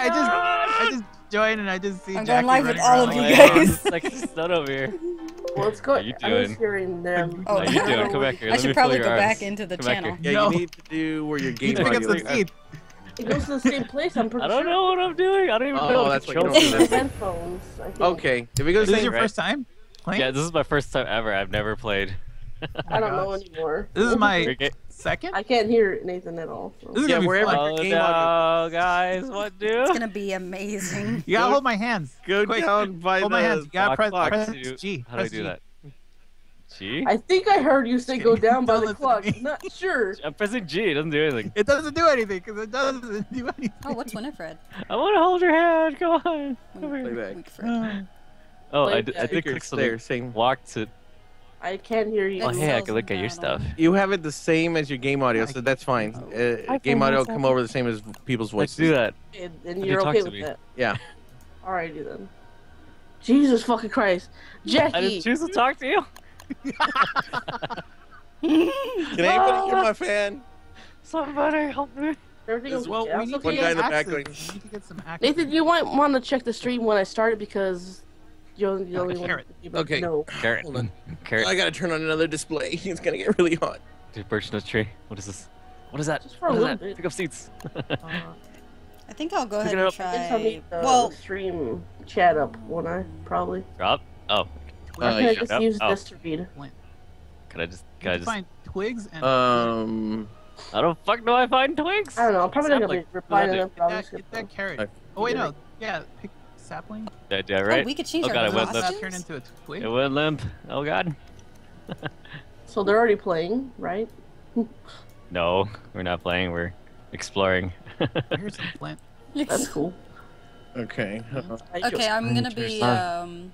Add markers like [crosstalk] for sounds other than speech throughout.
I just I just joined and I just see I'm Jackie going live with all of you guys. [laughs] Like son over here. Well, let's go. How you I was doing? hearing them. Oh, How you doing? Come back here. I Let should probably go your back into the Come channel. Yeah, No. you need to do where your game need to pick up some seeds. It goes to the same place. I'm pretty I don't sure. know what I'm doing. I don't even Oh, know. the that's what controls you're doing. headphones. Okay, Did we go to This the is same, your right? first time playing? Yeah, this is my first time ever. I've never played. I don't [laughs] know anymore. This is my second? I can't hear Nathan at all. so. This is Yeah, gonna be wherever- fun. Oh game no, guys, what do? It's gonna be amazing. You gotta Go- hold my hands. go Quick. down by Hold the. my hands. You gotta press, clock, press to- G. How do I do G. that? G? I think I heard you say go down by the clock. Not sure. [laughs] I'm pressing G. It doesn't do anything. It doesn't do anything because it doesn't do anything. Oh, what's Wigfrid? I want to hold your hand. Come on. Come Weak- here. Playback. weak Oh, I, Like d- I that. did click there, something. same. Walk to. I can't hear you. Oh, hey, I can look at your stuff. You have it the same as your game audio, so that's fine. Uh, game audio come over the same as people's Let's voices. do that. and, and You you're okay with me. that. Yeah. Alrighty then. Jesus fucking Christ, I Jackie. didn't choose to talk to you. [laughs] Can anybody hear my fan? Somebody help me. Everything Well, we need to okay. One guy in get access. We need to get some access. Nathan, you might want to check the stream when I started because you're the only one. Carrot. Okay. No. [laughs] Carrot. Hold on. Carrot. I gotta turn on another display. [laughs] It's gonna get really hot. Dude, birch nut tree. What is this? What is that? Just for a What is little that? bit. Pick up seats. Uh, [laughs] I think I'll go Pick ahead and up. It's on try. the, uh, Well, stream chat up, won't I? Probably. Drop. Oh, Or Uh, can I just Yep. use Oh. this to read? can I just? you Can I just? find twigs and Um. How the fuck do I find twigs? I don't know. I'm probably not gonna Sapling. be replying to What them. get that, get get that carrot. Oh wait, no. Yeah, pick sapling. Yeah, I do that right? oh, we could change Oh, our God, I went Does left. that turn into a twig? It went limp. Oh god. So they're already playing, right? [laughs] No, we're not playing. We're exploring. [laughs] Here's some flint. That's cool. Okay. uh, Okay, I'm gonna be um,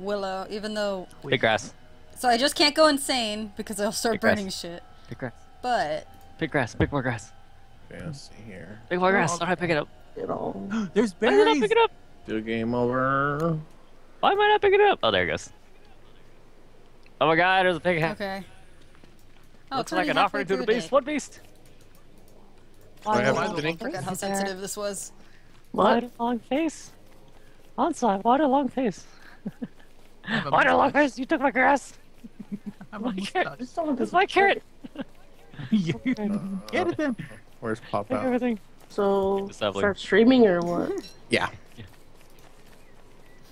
Willow, even though. Pick grass. So I just can't go insane because I'll start Pick grass. burning shit. Pick grass. But Pick grass. Pick more grass. okay, let's see here. Pick more grass. Oh, How do I pick it up? It all. [gasps] There's Why did I not berries. pick it up? Do game over. Why am I not picking it up? Oh, there it goes. Oh my god, there's a pig. okay. Oh, Looks like an offering to through the beast. What beast? I have Oh, any? I forgot how sensitive this was. Why What? a long face? Onside, why a long face? I a Why a long face? You took my grass. [laughs] I have a my carrot. mustache. Just someone That's does- my carrot. [laughs] You- Get it then. Where's Pop Take out? everything. So Disabling. start streaming or what? Yeah.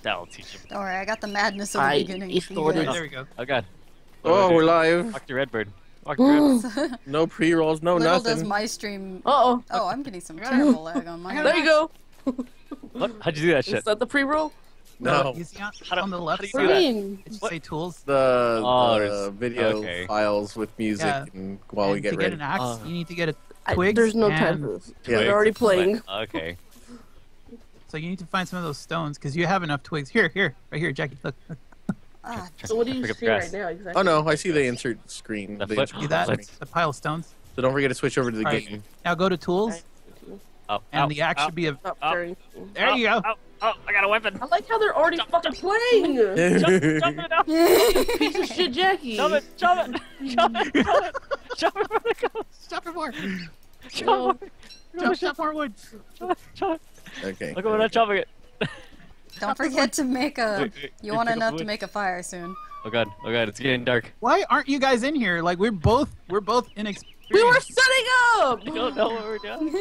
That'll teach him. Don't worry, I got the madness of the I beginning. east for you ordered- guys. There we go. Oh god. Oh, we're live. Walk to Redbird. Walk to Redbird. [laughs] No pre rolls, no Little does my stream. Uh oh. Oh, I'm getting some terrible lag on mine. There you go. what? How'd you do that shit? Is that the pre-roll? No. You see on, How do- on the how left do you side, do that? Green. it should What? say tools. The, Oh, the video okay. files with music Yeah. and while we And get to ready. get an axe, Oh. you need to get a I, twigs. there's no time for this. Yeah. They're already playing. Okay. So you need to find some of those stones because you have enough twigs. Here, here, right here, Jackie. Look. look. [laughs] Ah, So what do you see right now exactly? Oh no, I see the insert screen. The the foot- insert See that? Foot. screen. The pile of stones. So don't forget to switch over to the Alright. game. Now go to tools, Oh, and ow, the axe ow, should be a. Stop Oh. sharing. There you go. Oh, oh, I got a weapon. I like how they're already fucking playing. Jump, jump it now. [laughs] Piece of shit, Jackie. Jump it, jump it, jump it, jump it, jump it from the coast. Stop it more. Jump it. Jump, jump more wood. Jump it, jump it. Okay. Look at when I'm jumping it. don't forget to make a. Wait, wait, You want enough to make a fire soon. Oh god, oh god, it's getting dark. Why aren't you guys in here? Like we're both we're both inexperienced. We were setting up. [laughs] I don't know what we're doing.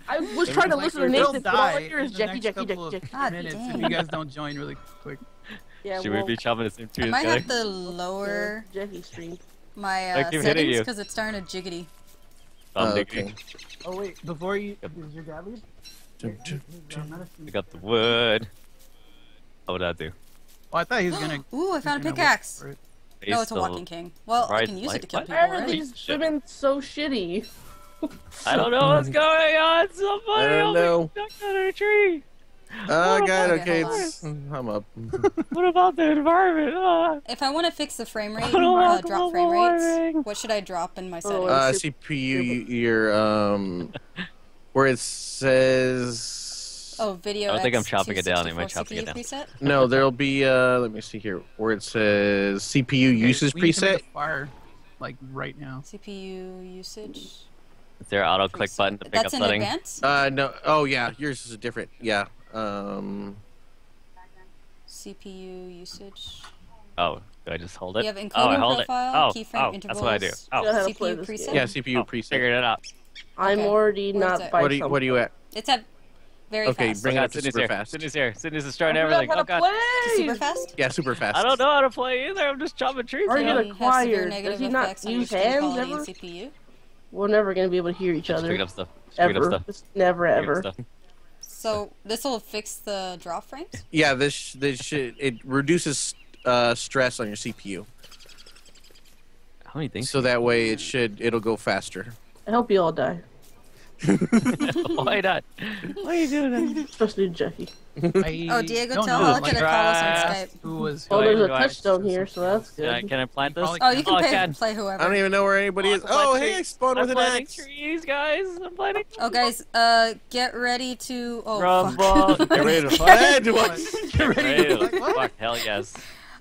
[laughs] I was trying to Like, listen to we'll Nathan, but all I die hear is in the Jackie, Jackie, couple Jackie, of Jackie. God minutes if you guys don't join really quick. Yeah, Should well, we be chopping the same tree I might together? have to lower Jackie stream. my I uh, keep settings because it's starting to jiggity. I'm digging. okay. Oh wait, before you, does your dad leave? Jump, jump, jump. I got the wood. What would I do? Oh, I thought he was gonna. [gasps] Ooh, I found a pickaxe. No, it's a walking king. Well, I can use it to kill light- people Why are already. these women so shitty? [laughs] I don't know what's [laughs] going on. Somebody I don't help me know. duck under a tree. Oh What god, okay, it's, [laughs] I'm up. What about the environment? Ah. If I want to fix the frame rate, I don't uh, drop frame rates, what should I drop in my Oh, settings? Uh, CPU, your um, where it says. oh, video. I don't think I'm chopping it down, am I 264 chopping it CPU preset? No, there'll be uh, let me see here, where it says CPU Okay, usage we need to make preset. a Fire, like right now. CPU usage. Is there an auto click button to pick That's up in settings? advance. Uh, no. Oh yeah, yours is different. Yeah. Um. CPU usage. Oh, do I just hold it? You have encoding oh, I hold profile, it. Oh, keyframe oh, intervals. that's what I do. Oh, Yeah. how to play CPU preset. Yeah, CPU oh, preset. figured it out. I'm Okay. already Where's not it? by What are you, what are you at? It's at very Okay, fast. bring it God, up to Sydney's super here. fast. Sydney's here. Sydney's destroying I everything. forgot Oh how to god. play. Super fast. Yeah, super fast. I don't know how to play either. I'm just chopping trees. Are you down. gonna- Can have severe acquired. negative Does he not effects on use hands ever? CPU. We're never gonna be able to hear each other. picking up stuff. Just picking up stuff. Never ever. So this will fix the draw frames. Yeah, this this should it reduces uh, stress on your CPU, How many things? so that way it should it'll go faster. I hope you all die. [laughs] Why not? Why are you doing that? Especially Jackie. I [laughs] Oh, Diego, don't tell know. Alexa Like, to call us on Right. Skype. Who was? Oh, Do I- there's a do touchstone here, so that's Can I, good. can I plant this? Oh, you can oh, I can. play whoever. I don't even know where anybody is. Oh, planting- hey, I spawned I'm with an planting axe. trees, guys. I'm planting. Oh, guys, uh, get ready to. Oh, Rumble. fuck. Get ready to [laughs] fight. What? What Get Get ready ready to to fuck. Hell yes.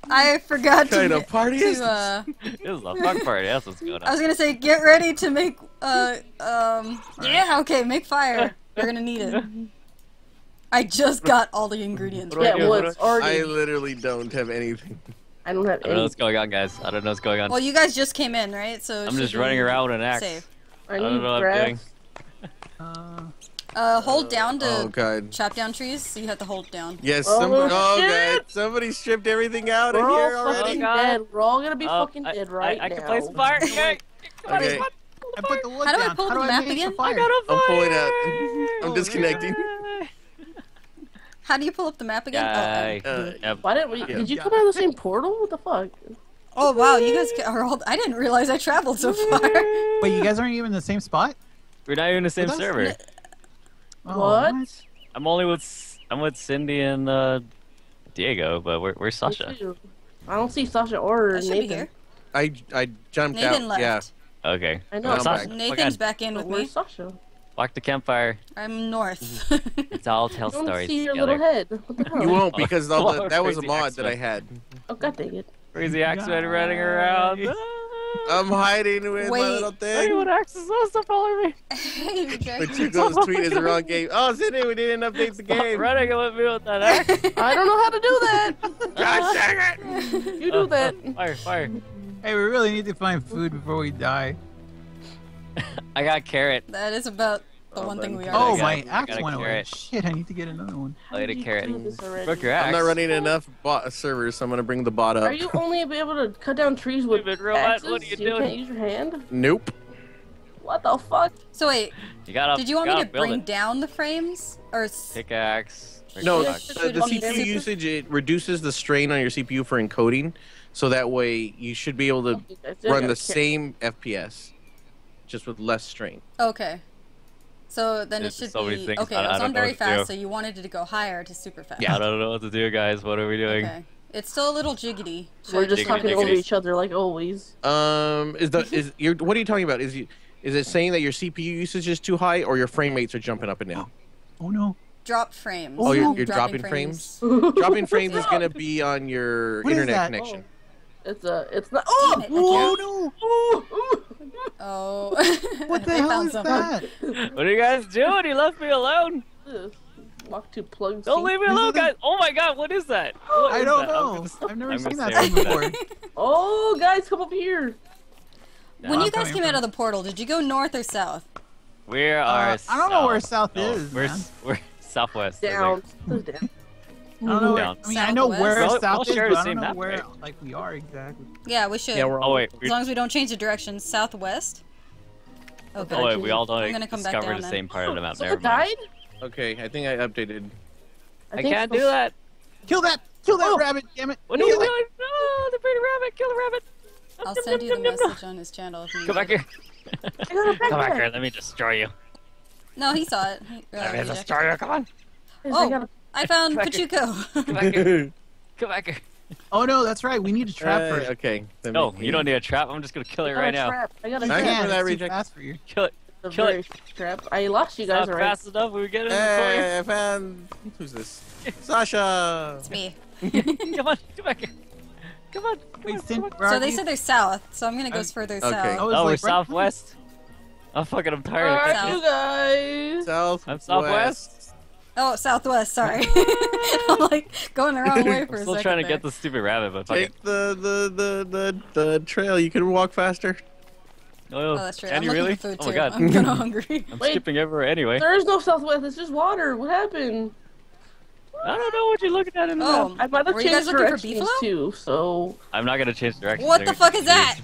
I forgot to. kind ma- of party is to this? uh, This is a fuck party. That's what's going on. I was gonna say, get ready to make. Uh, um. Yeah. Okay. Make fire. We're gonna need it. I just got all the ingredients. What do I Yeah, well, it's do I- I literally don't have anything. I don't have I don't know what's going on, guys. I don't know what's going on. Well, you guys just came in, right? So I'm just running around with an axe. Safe. I don't know what I'm doing. Uh, Uh, hold down to Oh god. chop down trees. So you have to hold down. Yes. Oh, some, oh shit. god. Somebody stripped everything out of We're here all already. fucking God. dead. We're all gonna be Oh, fucking I, dead right I, I now. can play some fire. Okay. Okay. come. I put the wood How do I pull How the map again? the? I got a fire. I'm pulling out. [laughs] I'm Oh, disconnecting. [laughs] How do you pull up the map again? Yay. Uh, Yep. Why didn't we? Yeah. Did you come out of the same portal? What the fuck? Oh, oh, oh wow, you guys are all. I didn't realize I traveled so far. [laughs] Wait, you guys aren't even in the same spot? We're not even in the same server. Oh, What? I'm only with I'm with Cindy and uh, Diego, but we're we're Sasha. I don't see Sasha or I should be Nathan. here. I I jumped Nathan out. left. Yeah. Okay. I know. I'm Sasha, back. Nathan's back in But with where's me. Sasha? Walk the campfire. I'm north. It's [laughs] all tell I don't stories see your together. little head. What the hell? You won't because all [laughs] the, that was a crazy mod that I had. Oh god dang it! Crazy axeman running around. Nice. I'm hiding with my Wait. little Anyone thing. axes supposed to follow me? hey, Jack. But Chico's tweet is the wrong game. Oh, Cindy, we didn't update the Stop game. running with me with that eh? axe. [laughs] I don't know how to do that. God dang it! You do [laughs] that. Fire, fire. Hey, we really need to find food before we die. [laughs] I got carrot. that is about the Oh, one thing we are. Oh, my axe went away. Shit, I need to get another one. I ate a How did you carrot. do this already? Broke your axe. I'm not running enough bot servers, so I'm gonna bring the bot up. Are you only able to cut down trees with Stupid robot, axes? what are you you doing? can't use your hand. Nope. What the fuck? So wait, You gotta. did you want me gotta bring it. down the frames or? pickaxe? No, Yeah, the, the CPU usage it reduces the strain on your CPU for encoding, so that way you should be able to You guys still run the same FPS, just with less strain. Okay. So then it should so be things okay. I- I It was don't on very what to do. fast, so you wanted it to go higher to super fast. Yeah. I don't know what to do, guys. What are we doing? Okay. It's still a little jiggity. We're just Diggity, talking over each other like always. Um, is the [laughs] is your what are you talking about? Is you is it saying that your CPU usage is too high, or your frame rates are jumping up and down? Oh no. drop frames. Oh, you're- you're dropping frames. Dropping frames is gonna be on your What is internet that? connection. It's a. It's not. Oh! it, Oh can't- no. Oh. What [laughs] the hell is some. that? What are you guys doing? You left me alone. Walk to plug. Don't seat. leave me alone, guys. Oh my god, what is that? [gasps] What I is don't that? I'm know. gonna s- I've never I'm seen that thing before. [laughs] Oh, guys, come up here. when No, you guys coming came out of the portal, did you go north or south? We are. Uh, I don't know where south. south No, is, We're man. s- we're [laughs] southwest. Down. Down. I don't know. Where, I mean, I know where Southwest? We'll- south we'll is, share but the I same don't know map, where right? like we are exactly. Yeah, we should. Yeah, we're Oh all. wait, as long as we don't change the direction, southwest. Okay. oh wait, we all I'm don't gonna come back discover the then. same part of the map. [gasps] Never Someone died? Okay, I think I updated. I think can't so. do that. Kill that! Kill that Oh. rabbit! Damn it! What are you it. doing? No, the pretty rabbit. Kill the rabbit. [laughs] I'll Nom, send nom, you the message on his channel. If you Come back here. I got a Come back here. Let me destroy you. No, he saw it. He, uh, Let me destroy you. Come on. Oh. I got a, I found Back here. Pachuco. Come back here. Come [laughs] back here. Oh no, that's right. We need a trap Uh, first. okay. let No, you don't need a trap. I'm just gonna kill it I got right a now. trap. I got a trap. can't can't. for that too reject. fast for you. Kill it. A kill it. trap. I lost you guys Not already. fast enough. We get in the Hey, I found. Who's this? Sasha. it's me. [laughs] Come on. Come back here. Come on. Come Wait, on, Sin- come on. So are they said they're south, so I'm gonna go I'm- further okay. south. I was Oh, we're right- southwest. I'm fucking. I'm tired. Alright, South. you guys. South. I'm southwest. Oh, southwest. Sorry. [laughs] [laughs] I'm like going the wrong way [laughs] for I'm a still trying to there. get the stupid rabbit, but fuck it. Take the, the the the the trail. You can walk faster. Oh, Oh, that's true. Can I'm you really? for food oh too. my god. I'm kind of hungry. I'm Wait. skipping everywhere anyway. There is no southwest. It's just water. What happened? I don't know what you're looking at in the Oh, map. I might have Were you guys changed looking for directions beefalo? too. So I'm not gonna change direction. What the fuck is that?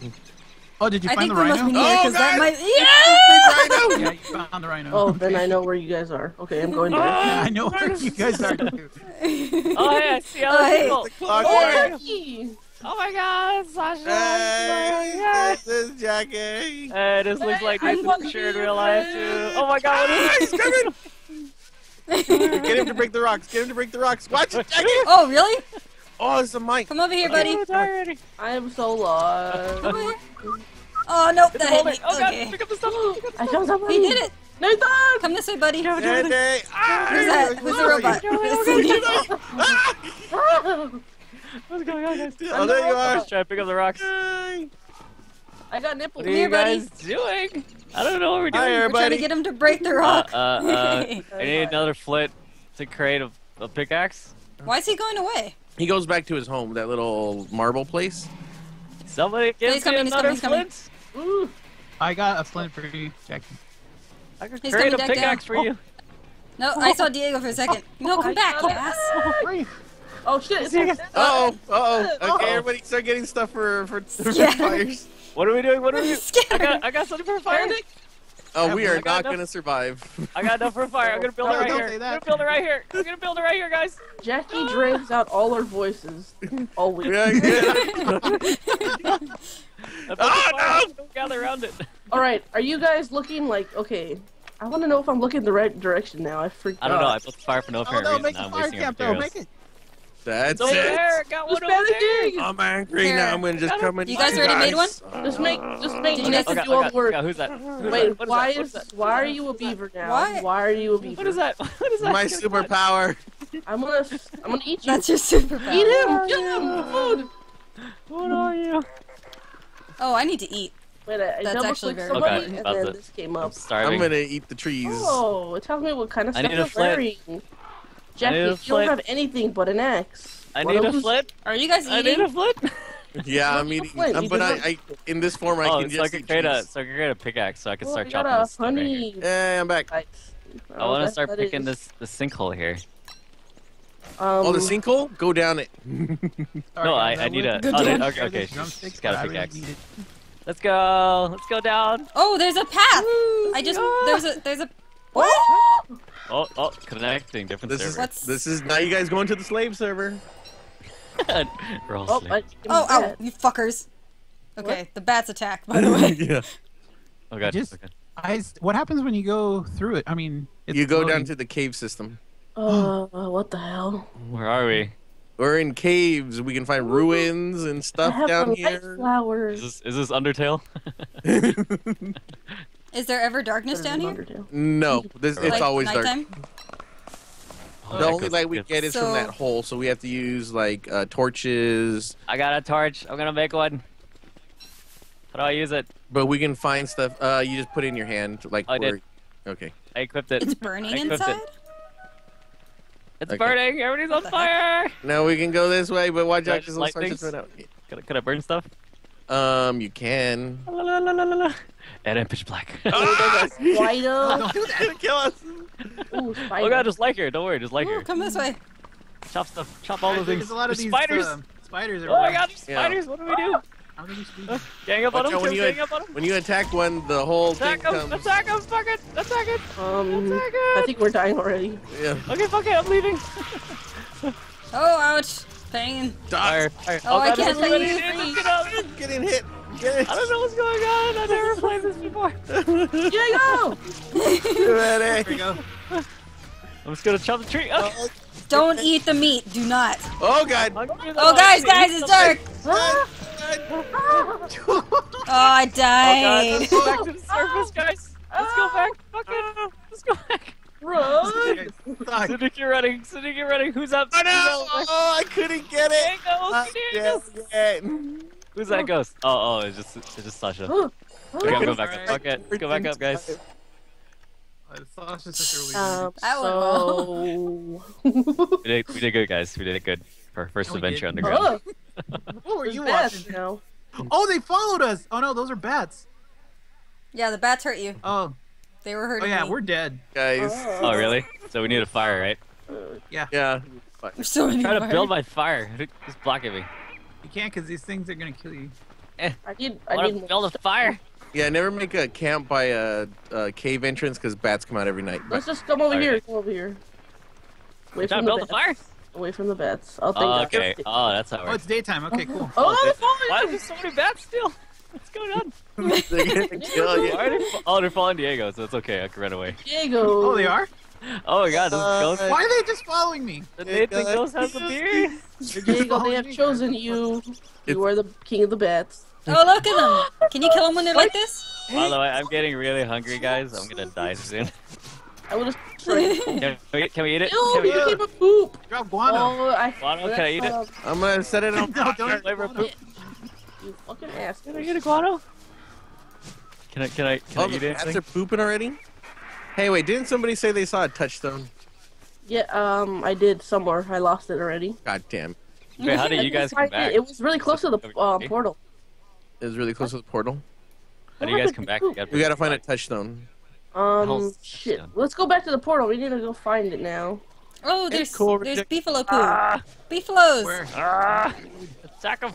Oh, did you I find the rhino? must be near Oh, because that God. might. Yeah! yeah, you found the rhino. oh, then I know where you guys are. Okay, I'm going there. Yeah, [laughs] I know where you guys are. Too. [laughs] Oh hey, I see all Oh, the hey. people. Oh, there. Oh my god, Sasha. Hey, this is Jackie. Hey, this looks like I'm Nathan for sure in real life too. Oh my god, Ah, what is he's [laughs] coming. Get him to break the rocks. Get him to break the rocks. Watch it, Jackie. oh, really? Oh, it's a mic. Come over here, buddy. Oh. I am so lost. Come over here. Oh, nope, that hit me. it. Oh god, Okay. pick up the stuff. Pick up the I stuff. found somebody. He did it. Nathan! Come this way, buddy. Who's. Daddy. Ah, that? Who's the robot? [laughs] What's going on, guys? Oh, there you are. Let's try to pick up the rocks. Hi. I got nipples. What are you guys doing? I don't know what we're Hi, doing. We're trying to get him to break the Uh, rock. uh, uh, [laughs] I need another flint to create a, a pickaxe. Why is he going away? He goes back to his home, that little marble place. Somebody give he's me coming, he's coming, he's flint. Ooh, I got a flint for you, Jackie. I could He's create a coming back pickaxe down. for you. [laughs] No, I saw Diego for a second. [laughs] No, come I back, you ass. [laughs] Oh shit! It's See you like- guys. Uh oh, uh oh. Uh-oh. Okay, everybody start getting stuff for for, for Yeah. fires. What are we doing? What are we? I got, I got something for a fire. Oh, we are not enough- gonna survive. I got enough for a fire. I'm gonna build it right here. I'm gonna build it right here. I'm gonna build it right here, guys. Jackie drains out all our voices. [laughs] Always. Yeah, yeah. I built Oh, no! Don't gather around it. All right, are you guys looking like okay? I want to know if I'm looking the right direction now. I forgot. I don't know. I built the fire for no Oh apparent no, reason. make now a I'm fire wasting camp though. materials. Make it. That's It's over it. there. Got one over there. I'm angry Here. now. I'm gonna just come in. You guys already made one? Just make, just uh, make Did you Nathan guys- do all the work. okay, who's that? Who's Wait, that? Why that? What is that? why are you a beaver now? Why? Why are you a beaver? What is that? What is that? My What is that? superpower. I'm gonna, I'm gonna eat you. That's your superpower. Eat him! Kill him! Food! What are you? Oh, I need to eat. Wait, I, I That's actually very somebody Okay, and then the- this came I'm up. starving. I'm gonna eat the trees. Oh, it tells me what kind of I stuff you're wearing. Jackie, need a you don't have anything but an axe. I Why need a flip. Are you guys eating? I need eating? a flint. [laughs] Yeah, I'm eating. um, but I, I, in this form, I oh, can so I just can create a so I can create a pickaxe so I can Oh, start chopping got a this stone right here. honey. Hey, I'm back. Nice. I want to start picking is- this the sinkhole here. Um, Oh, the sinkhole? Go down it. No, I- I need a- oh, to they- okay, okay, drumstick, she's got a but I really pickaxe. Let's go. Let's go down. Oh, there's a path. I just there's a there's a. What? Oh, oh, connecting different This is servers. What's- this is now. You guys going to the slave server? [laughs] We're all Oh, asleep. I, Oh, ow, you fuckers. Okay, the bats attack. By the way. [laughs] yeah. oh god. Just- okay. I, what happens when you go through it? I mean, it's You go down to the cave system. Uh, what the hell? Where are we? We're in caves. We can find ruins and I stuff have down the light here. Is flowers. this is this Undertale? [laughs] Is there ever darkness down here? No, this it's like always dark. Oh, The only light we good. get is So- from that hole, so we have to use like uh, torches. I got a torch. I'm gonna make one. How do I use it? But we can find stuff. Uh, you just put it in your hand, like. I did. Okay. I equipped it. It's burning inside. it. It's Okay. burning. Everybody's on fire. Now we can go this way, but watch Do I out, just because light start things? run out. Could I, could I burn stuff? Um, you can. La, la, la, la, la, la. And I'm pitch black. [laughs] Ah! Spider. Don't do that! Kill us! Ooh, spider. oh god, just like here. Don't worry, just like Ooh, here. come this way. Chop stuff. Chop all the things. There's a lot of these spiders. um, spiders. oh my god, there's Yeah. spiders. What do we do? How do these speed? Gang up on Watch them. out when you gang up on them. When you attack one, the whole Attack thing him! comes. Attack him! Fuck it! Attack it! Um, Attack I think we're dying already. Yeah. Okay, fuck it. I'm leaving. [laughs] Oh, ouch. Pain. Fire! Fire! Oh, I god, can't everybody leave. in, Let's get out. Getting hit. Get I don't know what's going on. I've never played this before. [laughs] Diego! Ready? There we go. I'm just gonna chop the tree. Oh, [laughs] Don't eat the meat. Do not. Oh god. Oh, guys, guys, it's dark. [laughs] Oh, I died. Oh god, died. let's go back to the surface, guys. Let's go back. Fuck it. Let's go back. Run! Suck. Running. Siddiq, running. Who's up? Oh no! Who's? Oh, I couldn't get it. Diego, Diego. yeah. Who's that ghost? Oh, oh, it's just, it's just Sasha. Okay, I'm going back up. Okay, let's go back up, guys. Uh, Sasha's such a Um, That so... [laughs] We did, we did good, guys. We did it good for our first We adventure did. underground. oh, [laughs] What were you watching? now. Oh, they followed us. Oh no, those are bats. Yeah, the bats hurt you. Oh, They were oh hurting yeah, me. we're dead. Guys. Oh, really? So we need a fire, right? Yeah. Yeah. We're so in Try to fire. build my fire. [laughs] It's blocking me. You can't because these things are gonna kill you. Eh. I need, I I want need to build a fire. Yeah, never make a camp by a, a cave entrance because bats come out every night. Let's just come over Alright. here. Come over here. Away Try from to the build a fire. Away from the bats. Oh, thank Oh, God. okay. Oh, that's how it Oh, it's daytime. Okay, cool. [laughs] Oh, they- the falling! Why are there so many bats still? What's going on? [laughs] They're gonna kill you. Why are they? Oh, they're following Diego, so it's okay. I can run away. Diego. Oh, they are. Oh my God, Uh, ghost. Why are they just following me? The Nathan God. ghost has a beard. They're Diego, they have chosen you. It's- You are the king of the bats. Oh, look at them. Can you kill them when they're like this? By the way, I'm getting really hungry, guys. I'm gonna die soon. [laughs] I would have straight. Can we, can we eat it? Ew, Can we eat you it? a poop. Drop guano. Oh, I. Guano, can I eat it? I'm gonna set it on [laughs] No, don't fire. Flavor guano. poop. You fucking ass. Can I get a guano? Can I? Can I? Can Oh, I the eat bats anything? are pooping already? Hey, wait, didn't somebody say they saw a touchstone? Yeah, um, I did somewhere. I lost it already. God damn. Wait, how did you guys come back? It. it was really close to the uh, portal. It was really close to the portal. How do you guys come back? You We gotta find a touchstone. Um, shit. touchdown? Let's go back to the portal. We need to go find it now. Oh, there's cool, there's Ridic- beefalo poo. Ah, Beefalos. Where? ah, attack him!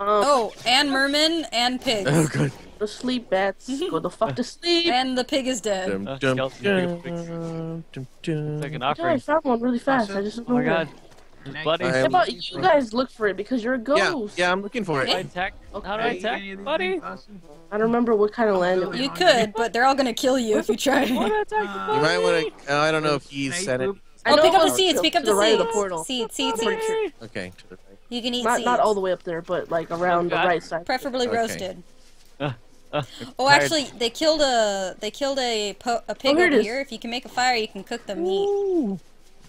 Um, Oh, and merman and Oh, pigs. good. the sleep bats. [laughs] go the fuck to sleep. And the pig is dead. Dum, Uh, dum, dum, dum, dum. Like an Yeah, I found one really fast. I just Oh my god. There's buddy. I How about you guys look for it because you're a ghost? yeah, yeah I'm looking for How do I it. attack? How do I Okay. attack, Any of these buddy? I don't remember what kind of land it was. You could, but they're all gonna kill you if you try. I want to attack Uh, You might want to. Uh, I don't know if he's Snake said it. I Oh, know pick up the was seeds. Pick up to the the right of the seeds. portal. Seeds, seeds, seeds. Okay. To the right. You can eat Not seeds. not all the way up there, but like around the God. right side. Preferably Okay. roasted. Uh, [laughs] Oh, tired. actually, they killed a they killed a po- a pig Oh, over is. here. If you can make a fire, you can cook the meat.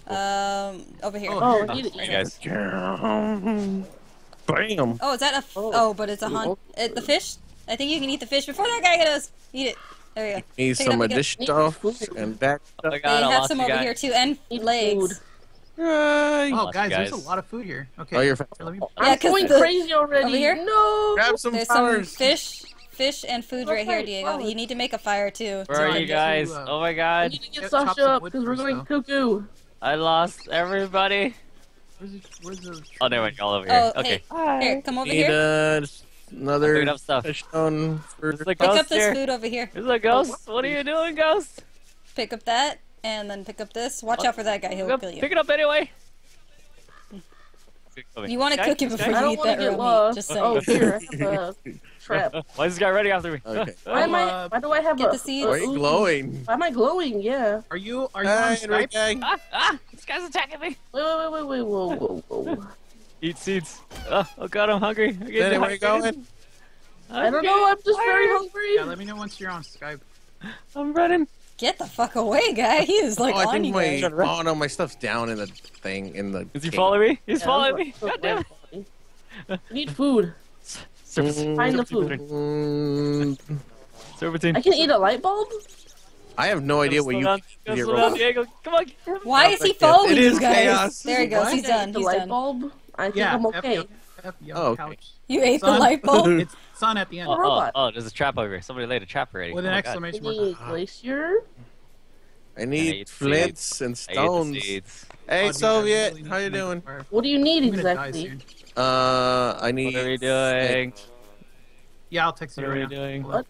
Um, over here. Oh, Oh, here. I. Hey guys. [laughs] Bam. Oh, is that a? F- Oh. oh. but it's a Oh. hunt. Uh, the fish. I think you can eat the fish before that guy gets us. Eat it. There you go. Need Pick some additional of again. this stuff and back. Oh my god, they I have some over guys. here too, and legs. food. Right. Oh, Lost you guys, there's a lot of food here. Okay. Oh, you're fa- Here, let me. I'm going the- crazy already. over here? No. Grab some There's flowers. some fish, fish and food right here, Diego. flowers. You need to make a fire too. Where are you guys? to, uh, Oh my God. god. need to get Get- chop Sasha up because we're going though. cuckoo. I lost everybody. Where's the, where's the Oh, never mind. Y'all over here. Oh, okay. hey, here, come over Need here. uh, another up stuff. touchstone for There's a Pick up this here. food over here. There's a ghost. What are you doing, ghost? Pick up that, and then pick up this. Watch out for that guy. He'll Pick, kill you. pick it up anyway. You want to cook it before. I you eat that to get meat. lost. Just Oh, here [laughs] I have a trap. Why is this guy running after me? Okay. [laughs] Why am I? Why do I have Get a? the seeds. Why are you glowing? Why am I glowing? Yeah. Are you are you Hi, on Henry Skype? guy. ah, ah, this guy's attacking me. Wait, wait, wait, wait, wait, whoa, whoa, whoa. [laughs] Eat seeds. Oh, oh god, I'm hungry. I'm Danny, where you going? I don't know. I'm just very hungry. Yeah, let me know once you're on Skype. I'm running. Get the fuck away, guy. He is like oh, I on think you. my guys. oh no, my stuff's down in the thing in the. Is he cave. following me? He's Yeah, following me. so God damn it. I need food. Serpentine. Find the food. [laughs] Mm, Serpentine. I can eat a light bulb. I have no idea what you. down. Go your down. Diego. Come on. get. Why is he It following is you guys? chaos. There he goes. He's done. The light done. bulb. I think Yeah, I'm F- okay. F- F- yellow Oh, okay. couch. You ate the light bulb. [laughs] It's sun at the end. Oh, oh, robot. oh, there's a trap over here. Somebody laid a trap already. With oh an exclamation mark. glacier. I I need ate flints and I ate the stones. seeds. Hey, Oh, dude, I Soviet, really how you doing? What do you need I'm gonna die exactly? Uh, I need. What are we doing? Yeah, I'll text you What are we right now. doing? Hold on.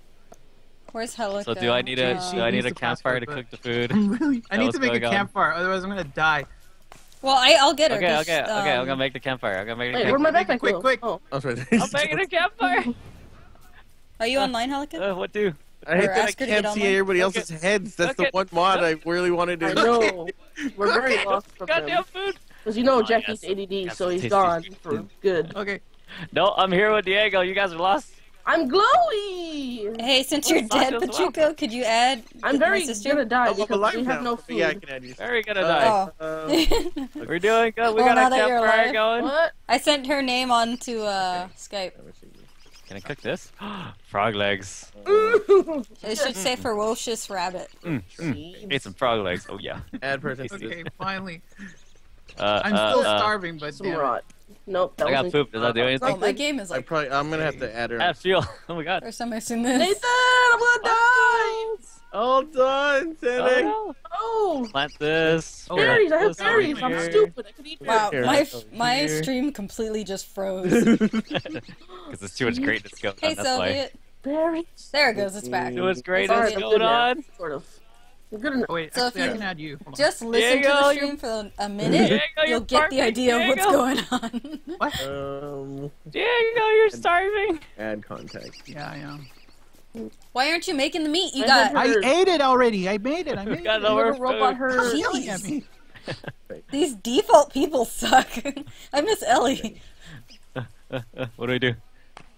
Where's Helica? So do I need a Uh, do I need a campfire to cook the food? [laughs] Really. I need to make a going on. campfire, otherwise I'm gonna die. Well, I, I'll get her. Okay, 'cause, okay, okay. I'm um, gonna make the campfire. I'm gonna make the Wait, where'd my backpack quick, quick. Oh, [laughs] I'm making a campfire. [laughs] Are you online, Helica? Uh, what do? I hate Or that I ask her to can't see online. everybody Okay. else's heads. That's the Okay. one mod I really wanted to I know. We're very lost from Goddamn him. food. Because you know Oh, Jackie's yes. ADD, Yes, so he's gone food. good. Okay. No, I'm here with Diego. You guys are lost. I'm glowy! Hey, since Oh, you're [laughs] dead, Sasha as well. Could you add I'm my very sister? gonna die I'm because we have now. no food. Yeah, I can add you. Very gonna Uh, die. Oh. uh, We're doing good. We Well, got now a that you're campfire going. What? I sent her name onto uh, Skype. Let me see. Can I cook this? [gasps] frog legs. It should say ferocious rabbit. Mm, mm. Ate some frog legs. Oh yeah. [laughs] Add person. Okay, finally. [laughs] Uh, I'm uh, still uh, starving, but Some damn rot. Nope, that I got wasn't- poop. Does that do Oh, anything? my game is I like probably I'm gonna have to add her. Add fuel. [laughs] Oh my god. first time I've seen this. Nathan, I'm gonna die! All done, Sending. Oh, Oh! no. Plant this. Oh, Berries, I have This berries. I'm stupid. I could eat Wow, Here, my over my here. stream completely just froze. [laughs] [laughs] Because there's too much greatness going hey on. That's why. Soviet. berries. There it goes, it's back. Too much Sorry, greatness I'm going good now. on. Sort of. I'm good enough. Oh, wait, So if actually, I you- can add you. Hold on. Just listen to Diego, the you're- stream for a minute. Diego, you're You'll get the barking, idea of what's going on. What? [laughs] Um, Diego, you're starving. add contact. Yeah, I am. Why aren't you making the meat? You got I ate it already. I made it. I [laughs] made got it. no- Little robot food. her. Yelling at me. these default people suck. [laughs] I miss Ellie. Uh, [laughs] uh, what do we do?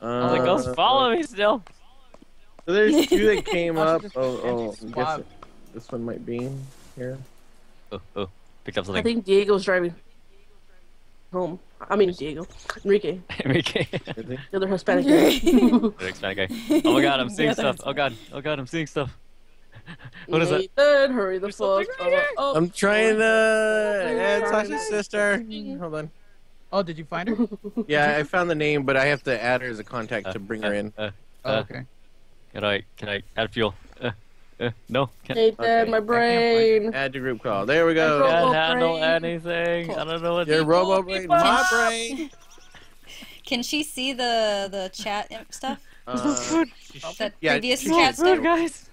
Uh, the ghost follow me still. So there's two that came up. Oh, pretend oh, I'm swap. guessing this one might be here. Oh, oh, picked up something. I think Diego's driving home. I mean, Diego. Enrique. [laughs] Enrique. The other Hispanic guy. [laughs] The Hispanic guy. Oh my god, I'm seeing stuff. Oh god, oh god, I'm seeing stuff. [laughs] What is that? Nathan, hurry the There's fuck right here. up. I'm trying to Oh, add sorry. Sasha's sister. Hold on. Oh, did you find her? Yeah, I found the name, but I have to add her as a contact to bring her in. Uh, Oh, uh, okay. can I can I add fuel? Uh, no, can't, Nathan, Okay, my brain. Add to group call. There we go. Robo can't handle brain. anything. I don't know what. Your to robo brain, my brain. [laughs] Can she see the the chat stuff? Uh, That Yeah, previous she- chat Food, stuff? guys.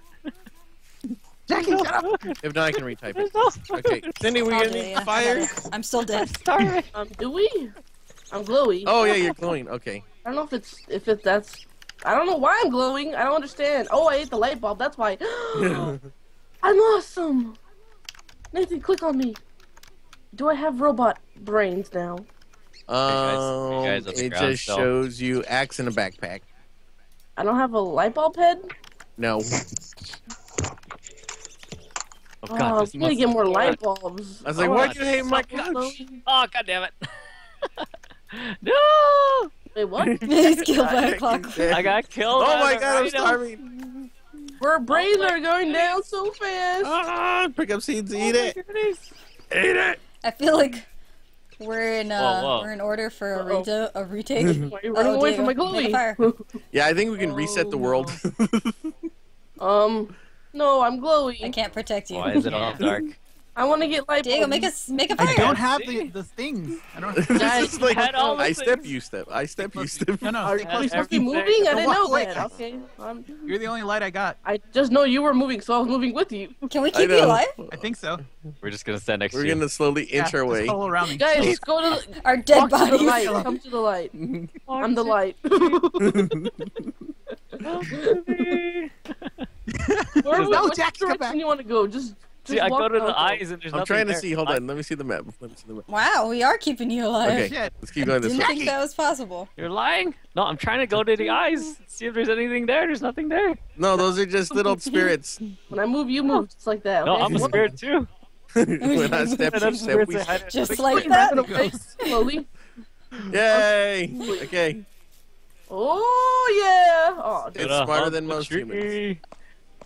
Jackie, shut up! if not, I can retype it. [laughs] No. Okay, Cindy, we I'll gonna need yeah. fire. I'm still dead. [laughs] Starving. Um, do we? I'm glowy. Oh yeah, you're glowing. Okay. I don't know if it's if it that's. I don't know why I'm glowing. I don't understand. Oh, I ate the light bulb. That's why. [gasps] [laughs] I'm awesome. Nathan, click on me. Do I have robot brains now? Um, you guys on the it just still? shows you axe in a backpack. I don't have a light bulb head. No. Oh Oh, god, I'm gonna get more light bulbs. I was like, Oh, why'd you hate my so couch? Oh god damn it. [laughs] no! Wait, what? [laughs] He's [laughs] killed by a clock. I got killed. Oh my god, I'm rhino. starving. Our brains are going down so fast. Ah, pick up seeds, Oh eat it. goodness. Eat it. I feel like we're in uh Whoa, whoa. we're in order for a, Uh-oh. a retake. [laughs] Why are Oh, away from my Diego, make a glowy? fire. Yeah, I think we can reset the Oh, world. um, no, I'm glowy. I can't protect you. Why is it all dark? I want to get light bulbs. Diego, make us make a fire. I don't have the, the things. I don't. [laughs] this is like had all I step, you step. I step, you step. No, no. Are, you close. supposed to be moving? I didn't know that. Okay. You're the only light I got. I just know you were moving, so I was moving with you. Can we keep you alive? I think so. We're just gonna stand next to We're to you. gonna slowly Yeah, inch our way. follow around me. Guys, go to the, [laughs] Our dead walk to the light. Come to the light. I'm the light. [laughs] Where No, which Jack, come direction back. you want to go? Just, just See, I go to the eyes and there's I'm nothing trying to there. see. Hold on. Let me see the map. Let me see the map. Wow, we are keeping you alive. Okay. Shit. Let's keep going this Didn't way. think that was possible. You're lying? No, I'm trying to go to the eyes. See if there's anything there. There's nothing there. No, those are just little spirits. [laughs] When I move, you move. Just like that. No, okay? I'm a spirit too. [laughs] when I step, And you I'm step. spirit We... say Just like that. Slowly. Yay! Okay. Oh yeah. Oh, It's smarter than most tree. humans.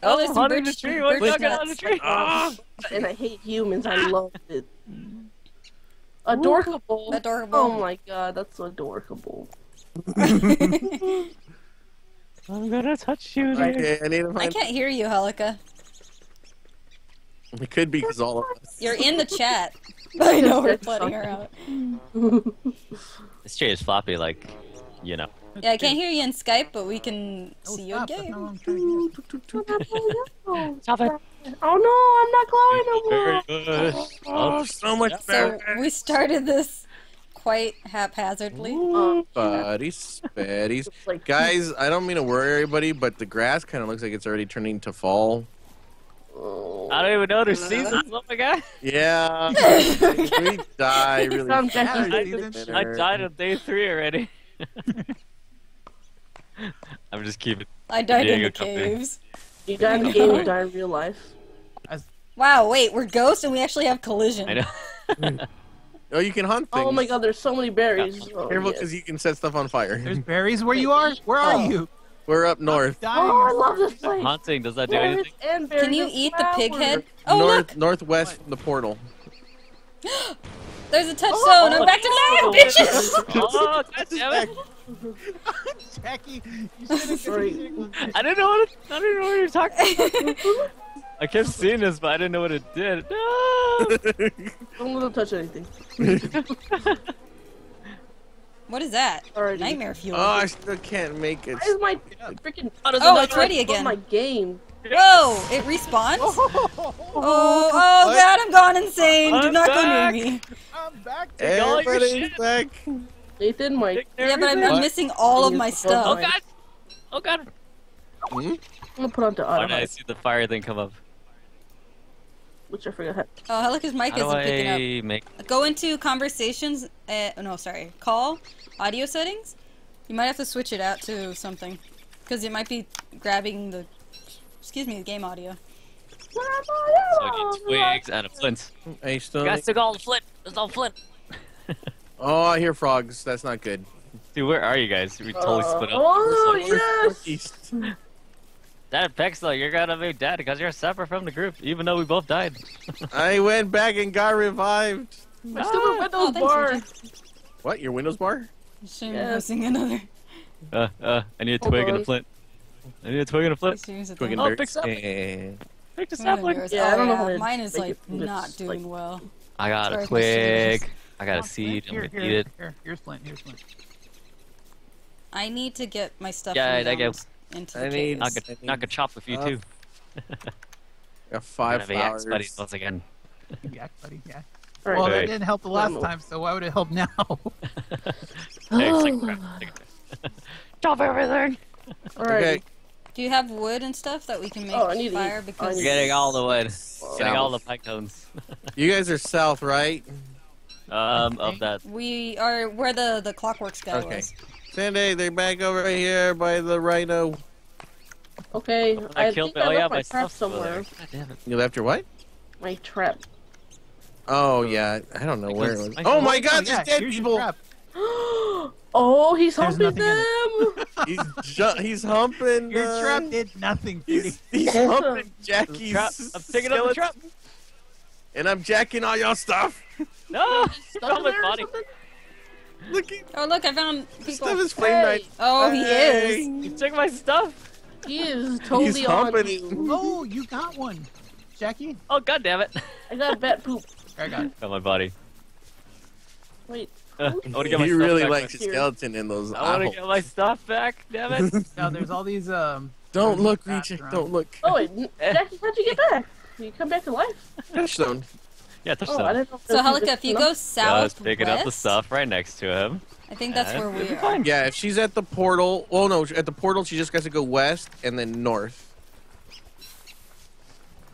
Oh, there's some hunting the birch- tree. What are you birch talking about nuts. the tree? Ah! and I hate humans. I love it. Adorkable. Adorable. Oh my god, that's adorable. [laughs] I'm gonna touch you. dear. Okay, I need to I can't hear you, Helika. It could be because all of us. You're in the chat. [laughs] [laughs] I know we're flooding her out. This tree is floppy, like, you know. Yeah, I can't hear you in Skype, but we can Oh, see you stop. in game. not what I'm trying to get. Stop it. Oh no, I'm not glowing no more. Oh, so much So better. we started this quite haphazardly. Um, Buddies, buddies. [laughs] like Guys, I don't mean to worry everybody, but the grass kind of looks like it's already turning to fall. I don't even know there's seasons. Oh my god. Yeah. [laughs] we die really fast. I, seasons. I died on day three already. [laughs] [laughs] I'm just keeping. I died in the company. caves. You die in the game, you die in real life. Wow, wait, we're ghosts and we actually have collision. I know. [laughs] Oh, you can hunt things. Oh my god, there's so many berries. Oh, Careful, yes. because you can set stuff on fire. There's berries where you are. Where are Oh. you? We're up north. Oh, I love this place. Hunting, does that do Berries anything? Can you and eat the pig head? Oh, north, look! northwest from the portal. [gasps] There's a touchstone. Oh, I'm back to oh, life, oh, bitches! Oh, God damn it. [laughs] Jackie, you should Sorry. I didn't know what it, I didn't know what you were talking about. [laughs] I kept seeing this, but I didn't know what it did. No! [laughs] Don't let them touch anything. what is that? Alrighty. Nightmare fuel. oh, I still can't make it. Why is my freaking Oh, there's Oh, it's ready again. my game? Whoa! It respawns? Oh, oh, oh god, I'm gone insane. Do I'm not go near me. I'm back to Take all your Everybody's shit. back. Nathan, my Yeah, but I'm, everything. I'm missing all of my stuff. Oh god! Oh god! Hmm? I'm gonna put on the Why auto, did I see the fire thing come up? which I forgot. how- Oh, hell, look, his mic How do isn't picking up. I make? Go into conversations. Uh, no, sorry. Call audio settings. You might have to switch it out to something, because it might be grabbing the. Excuse me, the game audio. So I need twigs and a flint. Are you still? Guys took all the flint. There's all flint. Oh, I hear frogs. That's not good. Dude, where are you guys? We totally Uh, split up. Oh, yes! East. Dead Pixel, you're gonna be dead because you're separate from the group, even though we both died. [laughs] I went back and got revived. My stupid Oh, Windows thanks, bar. Richard. What? Your Windows bar? Shame Yeah. I'm missing another. Uh, uh, I need a Hold twig and a flint. I need a twig and a flint. Serious Twig and Oh, berries. fix up. Eh. Pick the One of sapling. yours. Yeah, I Oh, don't know Mine is like not doing like- well. I got a twig. I got a seed. I'm gonna here, eat it. Here, here's Flint. Here's Flint. I need to get my stuff Yeah, from I down guess. into I the need- caves. Knock a, knock a chop with you Uh, too. [laughs] Got five Gonna be axe flowers. buddies once again. [laughs] Yeah, buddy. Yeah. All Well, right. that didn't help the last Normal. time, so why would it help now? [laughs] Hey, take a crap, take a crap. Chop everything. All right. Okay. Do you have wood and stuff that we can make Oh, I need fire? Because I You're getting all the wood. Getting all the South. pine cones. You guys are south, right? Um, of that. we are where the the clockworks guy Okay. was. Sandy, they're back over here by the rhino. Okay. I, I, killed. think Oh I yeah, left my my trap stuff's over there. somewhere. God damn it. You left your what? My trap. Oh yeah, I don't know Like where it was. like Oh my God, yeah, dead people. [gasps] oh, he's There's humping them. [laughs] He's ju- he's humping. Your uh, trap did nothing for you. He's, he's humping Jackie's I'm picking up the trap. and I'm jacking all your stuff. [laughs] No, [laughs] Stuck on in my body. Look at Oh look, I found people. stuff is frame Hey. right. Oh, he Hey. is. You took my stuff. He is totally He's on. humping him. Oh, you got one, Jackie. Oh god damn it. I got a bat poop. I got it. Got my body. Wait. Uh, I want to get my He stuff really back. likes his skeleton in those I want to get my stuff back. Damn it. [laughs] Now there's all these um. Don't look, Traps Reject. around. Don't look. Oh wait, Jackie, how'd you get back? You come back to life? Touchstone. Yeah, touch Oh, I didn't know. So there was Halika, if you enough- go I south, was picking up the stuff right next to him. I think that's Yeah, where we it'll be are. fine. Yeah, if she's at the portal, well, no, at the portal, she just has to go west and then north.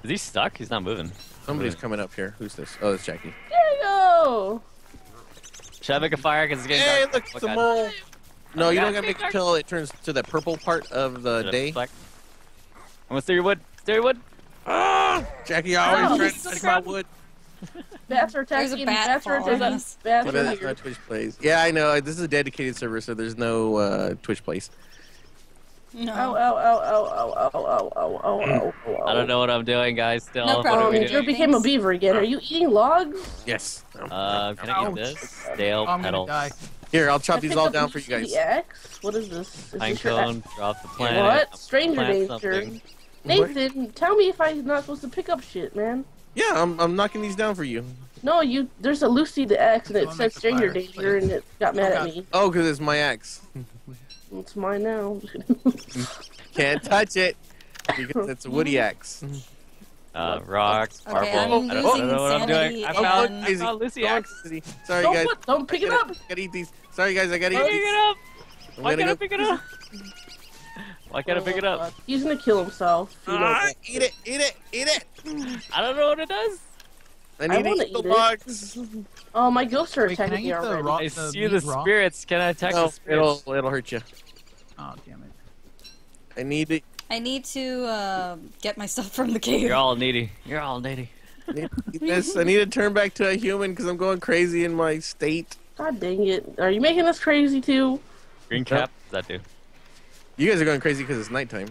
Is he stuck? He's not moving. Somebody's Right. coming up here. Who's this? Oh, it's Jackie. There you go. Should I make a fire? Because it's getting Hey, dark. look, Oh, it's a mole. No, you God. don't gotta make it till it turns to the purple part of the Should day. black- I'm gonna steer your wood. Steer your wood. Ah, Jackie Oh, always trying he's to touch so my wood. Bats are There's a bat Bats are following attacking. us. Bats Yeah, are that's here. not Twitch plays. Yeah, I know. This is a dedicated server, so there's no uh, Twitch plays. No. Ow, ow, ow, ow, ow, ow, ow, ow, ow, ow, ow. I don't know what I'm doing, guys. Still. No What are problem. we Um, doing? you became a beaver again. Are you eating logs? Yes. Uh, can I Ouch. eat this? Stale Oh, I'm gonna petal. die. Here, I'll chop I these all down for you guys. axe. What is this? Is Pine this. Drop the planet. What? Stranger danger. something. Nathan, tell me if I'm not supposed to pick up shit, man. Yeah, I'm, I'm knocking these down for you. No, you. There's a Lucy the axe, and it Someone said stranger fire, danger, please. and it got mad Oh, at me. Oh, because it's my axe. It's mine now. [laughs] Can't touch it because [laughs] it's a woody axe. Uh, rocks, Okay, marble. I'm I don't, I don't know what I'm doing. I and- found, I found Lucy Go axe. City. Sorry, don't guys. put, don't pick it up. Gotta eat these. Sorry, guys. I gotta Why eat pick these. it up? I'm Why gonna can't I pick it up? [laughs] Why can't I pick it up? He's gonna kill himself. if Ah, eat it, eat it, eat it. I don't know what it does. I need wanna eat the eat it. logs. Oh, my ghosts are Wait, attacking me already. raw- I see the meat raw? spirits. Can I attack No, the spirits? it'll it'll hurt you. Oh damn it. I need it. I need to uh, get my stuff from the cave. You're all needy. You're all needy. I need to this. I need to turn back to a human because I'm going crazy in my state. God dang it. Are you making us crazy too? Green cap. What's that do? You guys are going crazy because it's nighttime.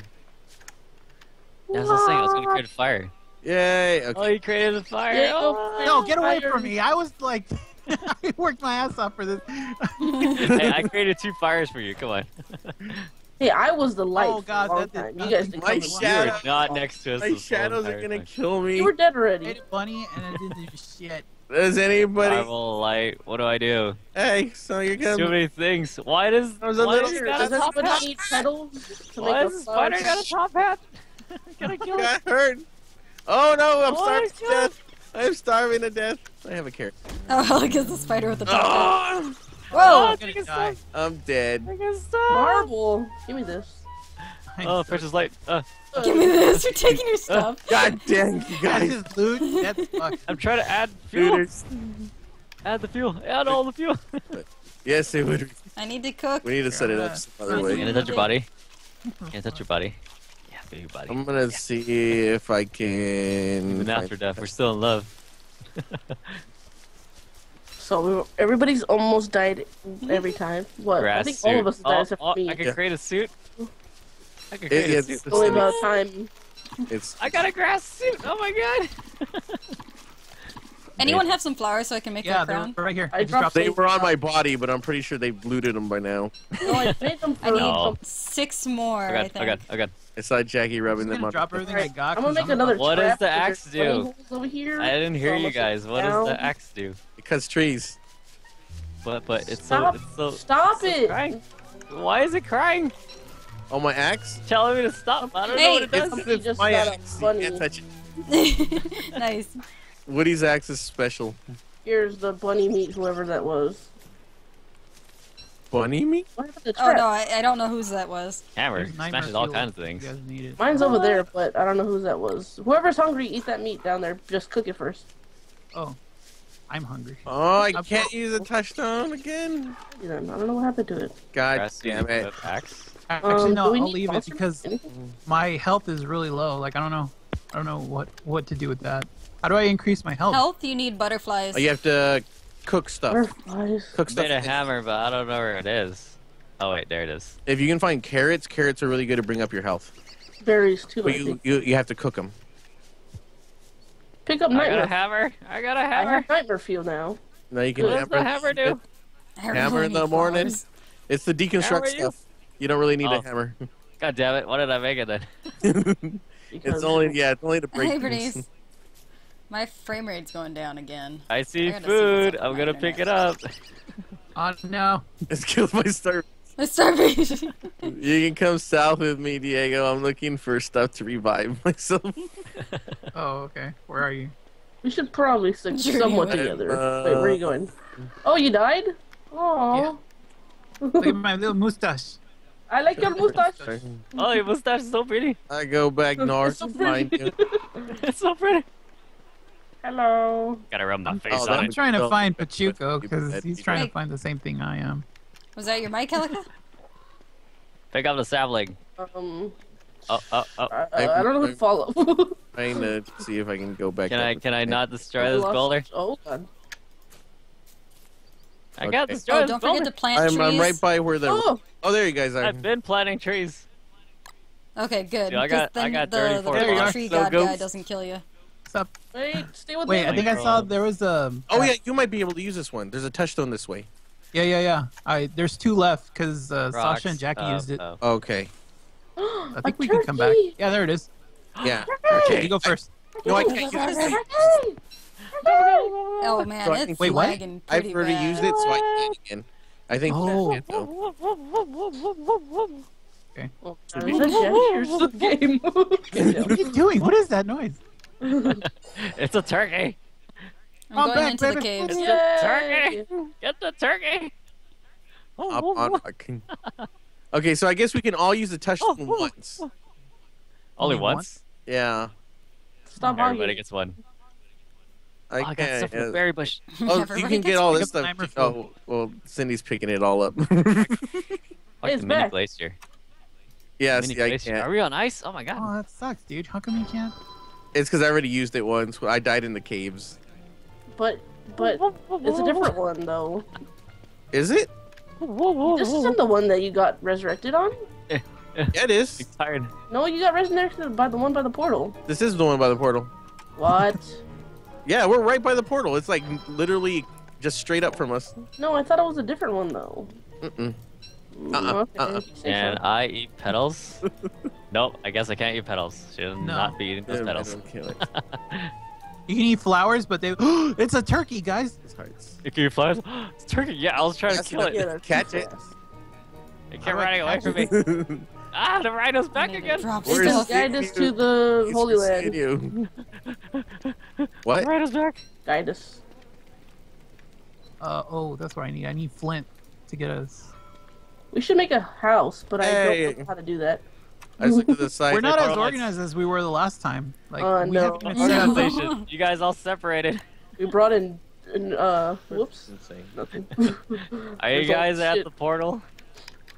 Yeah, I was just saying I was gonna create a fire. Yay! Okay. Oh, you created a fire. Yeah, Oh. No, get away Fire. from me. I was like, [laughs] I worked my ass off for this. [laughs] hey, I created two fires for you. Come on. [laughs] Hey, I was the light Oh, for God, a long that did time. You not- guys didn't My shadow- along. You were not next to us. My shadows are gonna time. kill me. You were dead I already. made a bunny and I didn't do shit. Does anybody? Primal light. What do I do? Hey, so you're Too gonna. many things. Why does That was a little- does it Does got a top anybody hat? need petals to Why make does spider got a top hat? [laughs] Gonna kill it. got hurt. Oh no! I'm Oh, starving to death. I'm starving to death. I have a carrot. Oh, [laughs] look at the spider with the top. Oh, Whoa! Oh, I'm take gonna die. I'm dead. Take a stop. Marble. Give me this. Oh, precious light. Uh, Give me this. You're taking your stuff. God dang you That's guys. his loot. That's [laughs] fucked. I'm trying to add fuel. Shooters. Add the fuel. Add all the fuel. [laughs] Yes, it would. I need to cook. We need to set it up some other Can way. I touch your body? Can I touch your body? Yeah, feel your body. I'm gonna see if I can. Even after death, we're still in love. [laughs] So we were- everybody's almost died every time. What? Grass I think suit. all of us died except me. I can Yeah. create a suit. I can It- it's It's only about time. It's I got a grass suit. Oh my god. [laughs] Anyone have some flowers so I can make Yeah, a they're crown? right here. I I just dropped dropped they were on my body, but I'm pretty sure they've looted them by now. No, [laughs] oh, I made them I need No. six more. Oh I god. think. Oh god. Oh god. I saw Jackie rubbing just them gonna on. drop everything I got. I'm gonna make another What does the axe do? Over here. I didn't hear So you guys. sit What does the axe do? It cuts trees. But but it's Stop! so it's so. Stop it's so it! Crying. Why is it crying? Oh, my axe? Telling me to stop. I don't know what it does. Somebody just my got a axe. You can't touch it. [laughs] nice. Woody's axe is special. Here's the bunny meat, whoever that was. Bunny meat? What happened to Oh no, I, I don't know whose that was. Hammer There's nightmare smashes all fuel kinds of things. You guys need it. Mine's over there, but I don't know whose that was. Whoever's hungry, eat that meat down there. Just cook it first. Oh, I'm hungry. Oh, I can't use a touchstone again. I don't know what happened to it. God Grass suit damn it. Axe. Actually, Um, no, do I'll leave it because my health is really low. Like I don't know, I don't know what what to do with that. How do I increase my health? Health, you need butterflies. Oh, you have to cook stuff. Butterflies. Cook stuff. Made a hammer, but I don't know where it is. Oh wait, there it is. If you can find carrots, carrots are really good to bring up your health. Berries too. But you, you, you have to cook them. Pick up I got a nightmare. hammer. I got a I hammer. have nightmare fuel now. Now you can What does the hammer do? Hammer in the morning. It's the deconstruct stuff. You don't really need Oh. a hammer. God damn it! Why did I make it then? [laughs] it's only yeah, it's only to break. Hey, things. Bernice. My frame rate's going down again. I see I gotta see food. I'm gonna my pick it up. [laughs] Oh no. It's killed my star. [laughs] My starvation. You can come south with me, Diego. I'm looking for stuff to revive myself. Oh okay. Where are you? We should probably stick Journey somewhat away. together. Uh, Wait, where are you going? Oh, you died? Oh. Look at my little mustache. I like your mustache. oh, your mustache is so pretty. I go back It's north so to find you. [laughs] It's so pretty. Hello. Gotta rub my face Oh, on I'm it. trying to find Pachuco because he's trying to find the same thing I am. Was that your mic, Calico? [laughs] Pick up the sapling. Um, Oh, oh, oh. I, I, I don't know who to follow. [laughs] Trying to see if I can go back. Can I can I not destroy I this lost- boulder? Oh, God. I got Okay. destroyed Oh, don't boulder. forget to plant I'm, trees. I'm right by where the. Oh, Oh, there you guys are. I've been planting trees. Okay, good. Dude, I because got- I got the, 30 the forest little tree So god guy doesn't kill you. What's up? wait, stay with Wait, me. I think I saw there was a. Oh yeah, you might be able to use this one. There's a touchstone this way. Yeah, yeah, yeah. I there's two left because uh, Sasha and Jackie Oh, used it. oh. Okay. I think A we can come back. Yeah, there it is. [gasps] Yeah. Okay, you go first. No, I can't use this. Hey! Oh man, So I it's think- Wait, what? lagging I've already bad. used it, so I can't again. I think. Oh. you can now. Oh, there's Here's the game. What are you doing? What is that noise? [laughs] It's a turkey. I'm I'm going back, into the baby. caves. It's Yay! the turkey. Get the turkey. Up on fucking. Okay, so I guess we can all use the touchstone Oh, oh, once. Only Only once. Yeah. Stop Everybody arguing. gets one. I oh, I got stuff from the berry bush. [laughs] Oh, you can get all this stuff. Oh, well, Cindy's picking it all up. [laughs] Like It's the mini back. glacier. yes, mini yeah, I glacier. can't. Are we on ice? Oh my god. Oh, that sucks, dude. How come you can't? It's because I already used it once. I died in the caves. But but it's a different one though. Is it? This isn't the one that you got resurrected on. [laughs] Yeah, it is. I'm tired. No, you got resurrected by the one by the portal. This is the one by the portal. What? Yeah, we're right by the portal. It's like literally just straight up from us. no, I thought it was a different one though. Mm-mm. Mm, Uh-uh, okay, uh-uh. if you say Can so. I eat petals? [laughs] nope, I guess I can't eat petals. Should not be eating those Yeah, petals. don't kill [laughs] it. You can eat flowers, but they. [gasps] it's a turkey, guys. It's hearts. You Can you fly? [gasps] It's turkey. Yeah, I was trying to kill it. Catch it. It kept How do I running away from me. [laughs] Where's Ah, the rhino's back again. drop It's stuff. the guide us to the Holy Land. You. The [laughs] What? rhino's back. Guide us. Uh oh, that's what I need. I need flint to get us. We should make a house, but I don't know how to do that. I just looked to the [laughs] side. We're not as Carl, let's- organized as we were the last time. Like Uh, we no. haven't even set up the- Organization. You guys all separated. We brought in, in uh, whoops, Insane. nothing. [laughs] Are you guys at shit. the portal?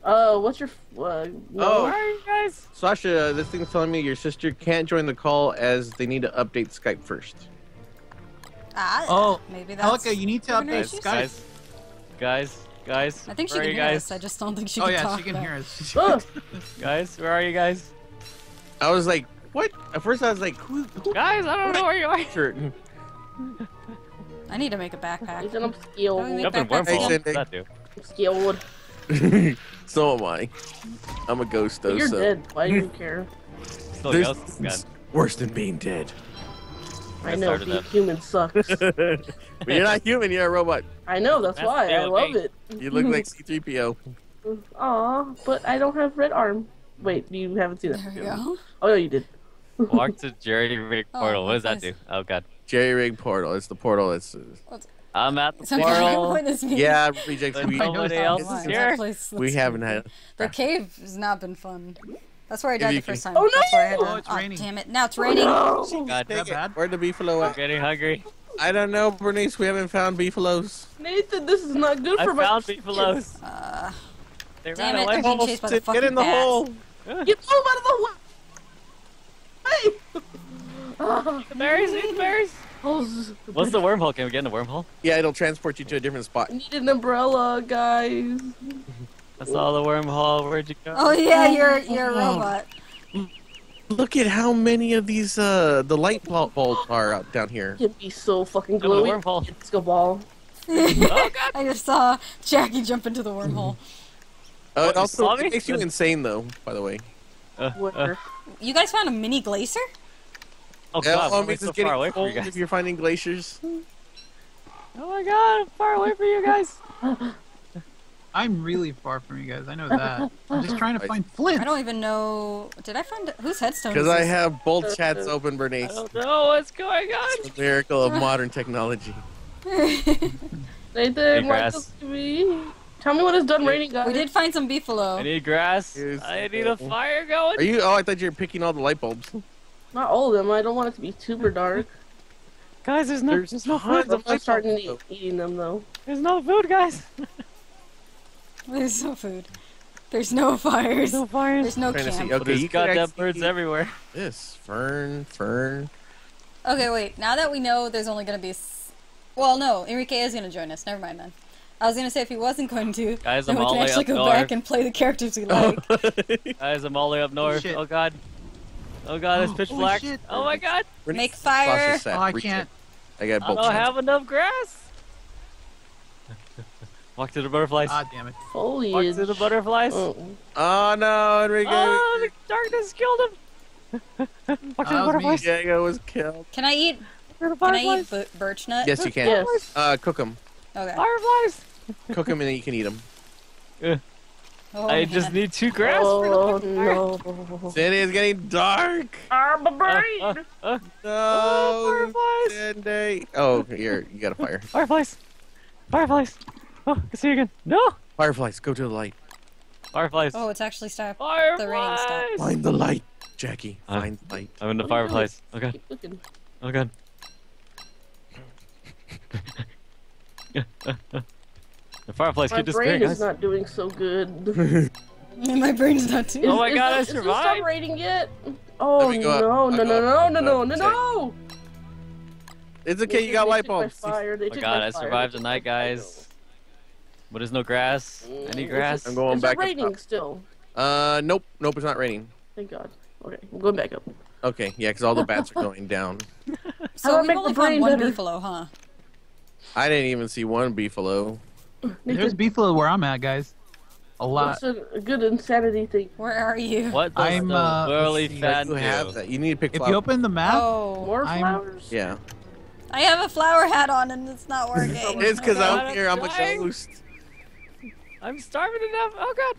Uh, what's your, f- uh, Oh. Where are you guys? Sasha, this thing's telling me your sister can't join the call as they need to update Skype first. Ah, Oh, maybe that's. Helika, you need to update issues? Skype. Guys, guys, guys. I think she can hear guys? us. I just don't think she Oh can yeah, talk. she can though. hear us. Ugh. [laughs] Guys, where are you guys? I was like, what? At first I was like, who? who Guys, I don't know where you are. [laughs] I need to make a backpack. Ethan, I'm Oh, we skilled. make Jump in backpacks wormhole. again? That do? I'm skilled. [laughs] so am I. I'm a ghost though, You're so dead. Why do you care? Still There's ghost gun. worse than being dead. I I know, being that. human sucks. [laughs] but you're not human, you're a robot. I know, that's, That's why. I love me. it. You look like [laughs] C3PO. Aw, but I don't have red arm. Wait, you haven't seen that. There we go. Oh, no, you did. Walk to Jerry Rig Oh, portal. what does that do? Oh god. Jerry rig portal. It's the portal. It's uh, I'm at the So I portal. what this means. yeah, rejects. We, nobody else it is was. That here. place we haven't had. The cave has not been fun. That's where I died you the first time. Oh, That's where I had no! to- Oh, it's raining. damn it! Now it's raining. God, Is that bad? Where'd the beefalo I'm at? getting hungry. I don't know, Bernice. We haven't found beefaloes. Nathan, this is not good I for my. found beefaloes. Uh, They Damn it, away. they're being chased by the Get in the bats. hole. Get them out of the way! Hey! [laughs] The berries, eat the berries. Oh, What's the wormhole? Can we get in the wormhole? Yeah, it'll transport you to a different spot. I need an umbrella, guys. [laughs] I saw the wormhole. Where'd you go? oh yeah, you're you're a robot. Look at how many of these uh the light bul- bulbs are out down here. Can be so fucking Jump in the glowy. wormhole. It's a ball. Oh [laughs] god. I just saw Jackie jump into the wormhole. Uh, it also it makes you insane though. By the way. Uh, uh, You guys found a mini glacier? Oh Yeah, god, well, why it am so getting far away from you guys? if you're finding glaciers. Oh my god, I'm far away from you guys. [laughs] I'm really far from you guys. I know that. I'm just [laughs] trying to find flint. I don't even know. Did I find whose headstone? Because I have both chats open, I Bernice. don't know what's going on. The miracle of modern technology. [laughs] Nathan, Hey, why grass. this to me? Tell me when it's done raining, guys. we did find some beefalo. I need grass. Here's I need a fire going. Are you? Oh, I thought you were picking all the light bulbs. Not all of them. I don't want it to be super dark. Guys, there's no, There's there's no food. I'm light starting to eat, eating them though. There's no food, guys. [laughs] There's no food. There's no fires. There's no fires. There's no Trying to see- camp. okay, There's you can goddamn birds see everywhere. This fern, fern. Okay, wait. Now that we know there's only gonna be, s- well, no, Enrique is gonna join us. Never mind then. I was gonna say if he wasn't going to, Guys, then I'm we all can the way actually up go north. back and play the characters we [laughs] like. Oh, guys, I'm all the way up north. shit. Oh god. Oh god, it's Oh, [gasps] pitch black. shit. Oh my god. Make Sasha's fire. sad. Oh, I can't. I got I both. don't have enough grass. [laughs] Walk to the butterflies. Ah, damn it. Walk Foliage. to the butterflies. Oh. Oh no, Enrique. Oh, the darkness killed him. [laughs] Walk to Ah, the that was me. butterflies. Diego was killed. Can I eat? Walk Can I eat birch nut? Yes, you can. Yes. Uh, cook them. Okay. Fireflies. Cook them and then you can eat them. [laughs] Oh, I man. just need two grass Oh fucking fire. no. City is getting dark. Ah, my Uh, brain. uh, uh, No. oh, fireflies. Sunday. Oh, here you got a fire. Fireflies. Fireflies. Oh, I can see you again. No. Fireflies, go to the light. Fireflies. Oh, it's actually stopped. Fireflies. the rain stopped. Find the light, Jackie. Uh, Find the light. I'm in the What are you fireflies. Oh god. Keep looking. Oh [laughs] god. [laughs] the fireflies My keep brain disappearing, is not doing so good. [laughs] [laughs] My brain's not too. Oh my Is god, I the- Is the star survived. rating yet? Oh me go no no no no no no no! It's okay. You got They light my bulbs. Oh took god, my I fire, survived the night, guys. But there's no grass. Any Mm, grass? I'm going Is back it raining top. still? Uh, nope, nope. It's not raining. Thank God. Okay, I'm going back up. Okay, yeah, because all the bats are [laughs] going down. So I we've make only the found one better? beefalo, huh? I didn't even see one beefalo. There's beefalo where I'm at, guys. A lot. That's a, a good insanity thing. Where are you? What does I'm, the uh, whirly fan you have that. You need to pick If flowers. you open the map, Oh, More I'm- flowers? Yeah. I have a flower hat on and it's not working. [laughs] It's because Okay. out here I'm a dying. ghost. I'm starving enough. Oh god.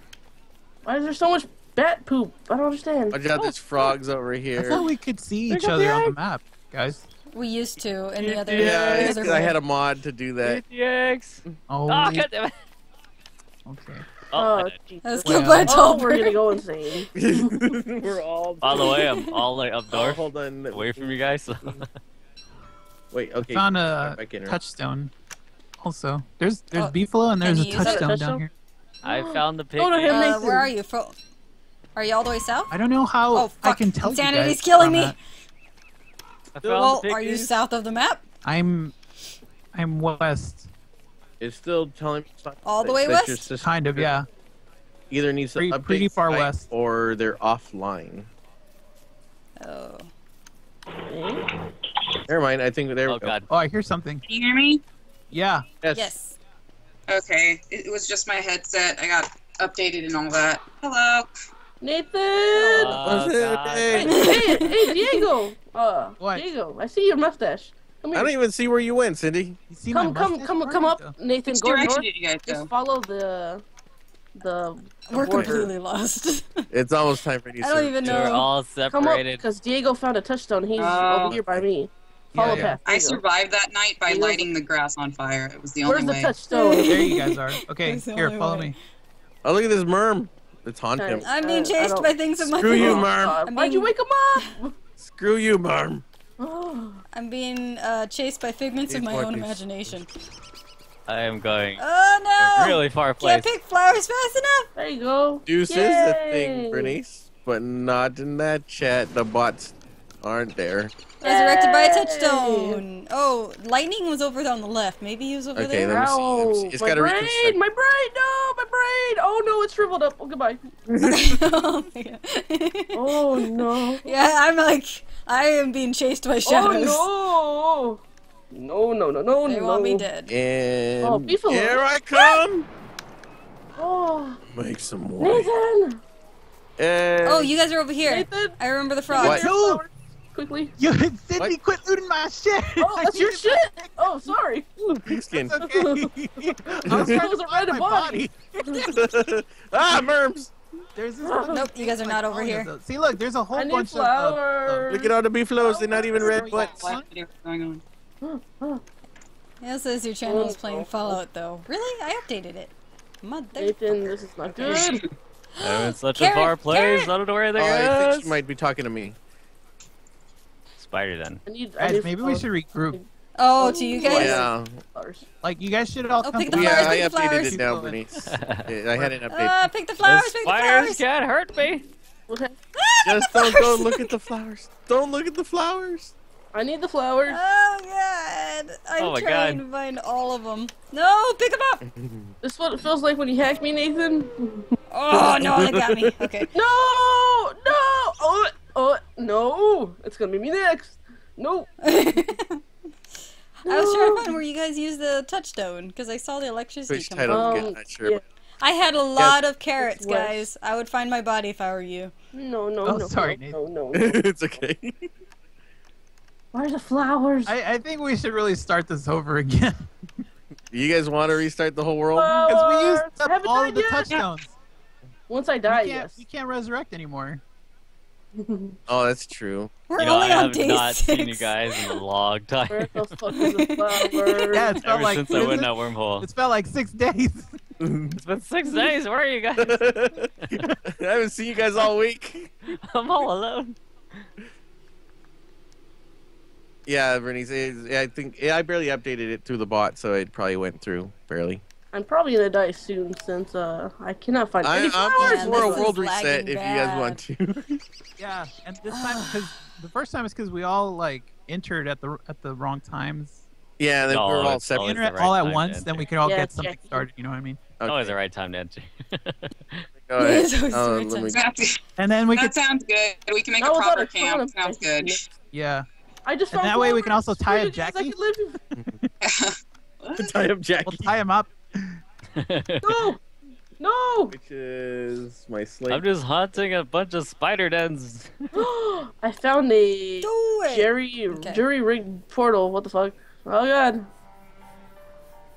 Why is there so much bat poop? I don't understand. Watch out, there's frogs over here. I here. thought we could see Pick each other on the map, guys. We used to in the other. Yeah, the it's other 'cause I had a mod to do that. Eat the eggs. Oh, Oh god damn it. okay. Oh, I Oh, died. Jesus. I Well- killed by Oh, we're gonna go insane. [laughs] [laughs] We're all. By the way, I'm all like up Oh, hold on. away from you guys. So. [laughs] Wait, okay. I found a back in here. touchstone. Also, there's there's Oh, beefalo and there's a you use it? touchstone Touchstone? down here. I found the pig. Oh, no, him. Uh, Nathan. where are you? Fro- are you all the way south? I don't know how Oh, I can tell Insanity's you guys killing me. I'm at. I found Well, the are you south of the map? I'm I'm west, It's still telling me something All the way west? your system kind of. Yeah. Either needs to Pretty- update pretty far west. or they're offline. Oh. Never mind. I think there Oh we go. god. Oh, I hear something. Can you hear me? Yeah. Yes. Yes. Okay. It, it was just my headset. I got updated and all that. Hello. Nathan! Oh, Was? God. hey, Hey. hey, hey, Diego! Uh, What? Diego, I see your mustache. Come I don't even see where you went, Cindy. You see come, my come, mustache? come, come up, go? Nathan. Which Go direction north. did you guys Just go? follow the, the. the We're border. completely lost. [laughs] It's almost time for you. I don't even We're know. all Come up, separated. because Diego found a touchstone. He's Oh. over here by me. Follow yeah. path. I survived that night by Diego- lighting the grass on fire. It was the Where's only the way. touchstone? [laughs] There you guys are. [laughs] Okay, here, follow way. me. Oh, look at this merm. Let's haunt him. I'm Uh, being chased by things in my Screw you, face. Merm. God, I'm Why'd you wake him up? Screw you, merm. Oh, [gasps] I'm being uh, chased by figments of my own things. imagination. I am going Oh a no! really far Can't pick flowers fast enough. there you go. Deuce is a thing, Bernice, but not in that chat. The bots aren't there. Resurrected by a touchstone. Oh, lightning was over there on the left. Maybe he was over Okay, there. let me see. Let me see. It's my gotta brain, reconstruct. my brain, no, my brain. Oh no, it's shriveled up. Oh goodbye. oh my god. Oh no. [laughs] Yeah, I'm like, I am being chased by oh, shadows. Oh no. No, no, no, no, They no. want me dead. And Oh, beefalo. here I come. Ah. Oh, Make some more. Nathan. And Oh, you guys are over here. Nathan. I remember the What? Frogs. Two. Quickly. You [laughs] Sydney, What? quit looting my shit. Oh, that's [laughs] your shit. Oh, sorry. [laughs] pigskin. It's okay. I was trying Those to find my body. body. ah, merms. There's this Nope, you guys are not over here. See, look, there's a whole I need bunch flowers. Look at all the beefaloes. They're not even red butts. What going on? It says your channel is playing. Fallout though. Really? I updated it. Mother. Nathan, this is not good. I'm in such [gasps] Carrot, a far place. carrot. I don't know where they are. Oh, I think she might be talking to me. Spider then. I need. I Guys, need maybe we flowers. should regroup. Oh, to you guys? Yeah, Flowers. Like, you guys should all Oh, come. pick the together. flowers, yeah, I pick the updated flowers. it now, Bernice. [laughs] Yeah, I had an update. Ah, pick the The flowers, pick the spiders flowers. can't hurt me. What hap- Just don't go look at the flowers. Don't look at the flowers. I need the flowers. Oh god. I'm Oh my trying God. to find all of them. No, pick them up. [laughs] This is what it feels like when you hack me, Nathan. Oh no, they got me. Okay. [laughs] No, no, oh, oh, no! It's gonna be me next. No. [laughs] I was trying to find where you guys use the touchstone because I saw the electricity Which come title? on. I'm Um, not sure. yeah. I had a lot of carrots, guys. I would find my body if I were you. No, no, Oh, no. sorry, no, Nathan. no, no, [laughs] no. it's okay. Where's the flowers? I, I think we should really start this over again. You guys want to restart the whole world? Because we used up all of the yet. touchstones. Once I die, can't, yes. we can't resurrect anymore. [laughs] Oh, that's true. We're You know, only I on have day not six. seen you guys in a long [laughs] time. Where the fuck is the [laughs] flowers? Yeah, it's Ever like since I is went in it? that wormhole. It's felt like six days. It's been six days. Where are you guys? I haven't seen you guys all week. I'm all alone. Yeah, Bernice. it- I think yeah, I barely updated it through the bot, so it probably went through barely. I'm probably gonna die soon since uh I cannot find I, any I'm flowers. Man, for a world reset lagging if you guys want to. [laughs] Yeah, and this time because the first time is because we all like entered at the at the wrong times. yeah, then No, we're all it's separate. the right all at once, then we could all Yeah, get something Jackie. started. You know what I mean? Okay. Always the right time to enter. [laughs] Go ahead. It's always Uh, right let me- And then we that could sounds good. We can make That a proper a camp. ton Sounds good. yeah. I just And that way we can also tie up guys, I Jackie. can live What? [laughs] Tie up Jackie. We'll tie him up. No, no. Which is my slave. I'm just hunting a bunch of spider dens. [gasps] I found a Do. Jerry Okay. jury rigged portal. What the fuck? Oh god.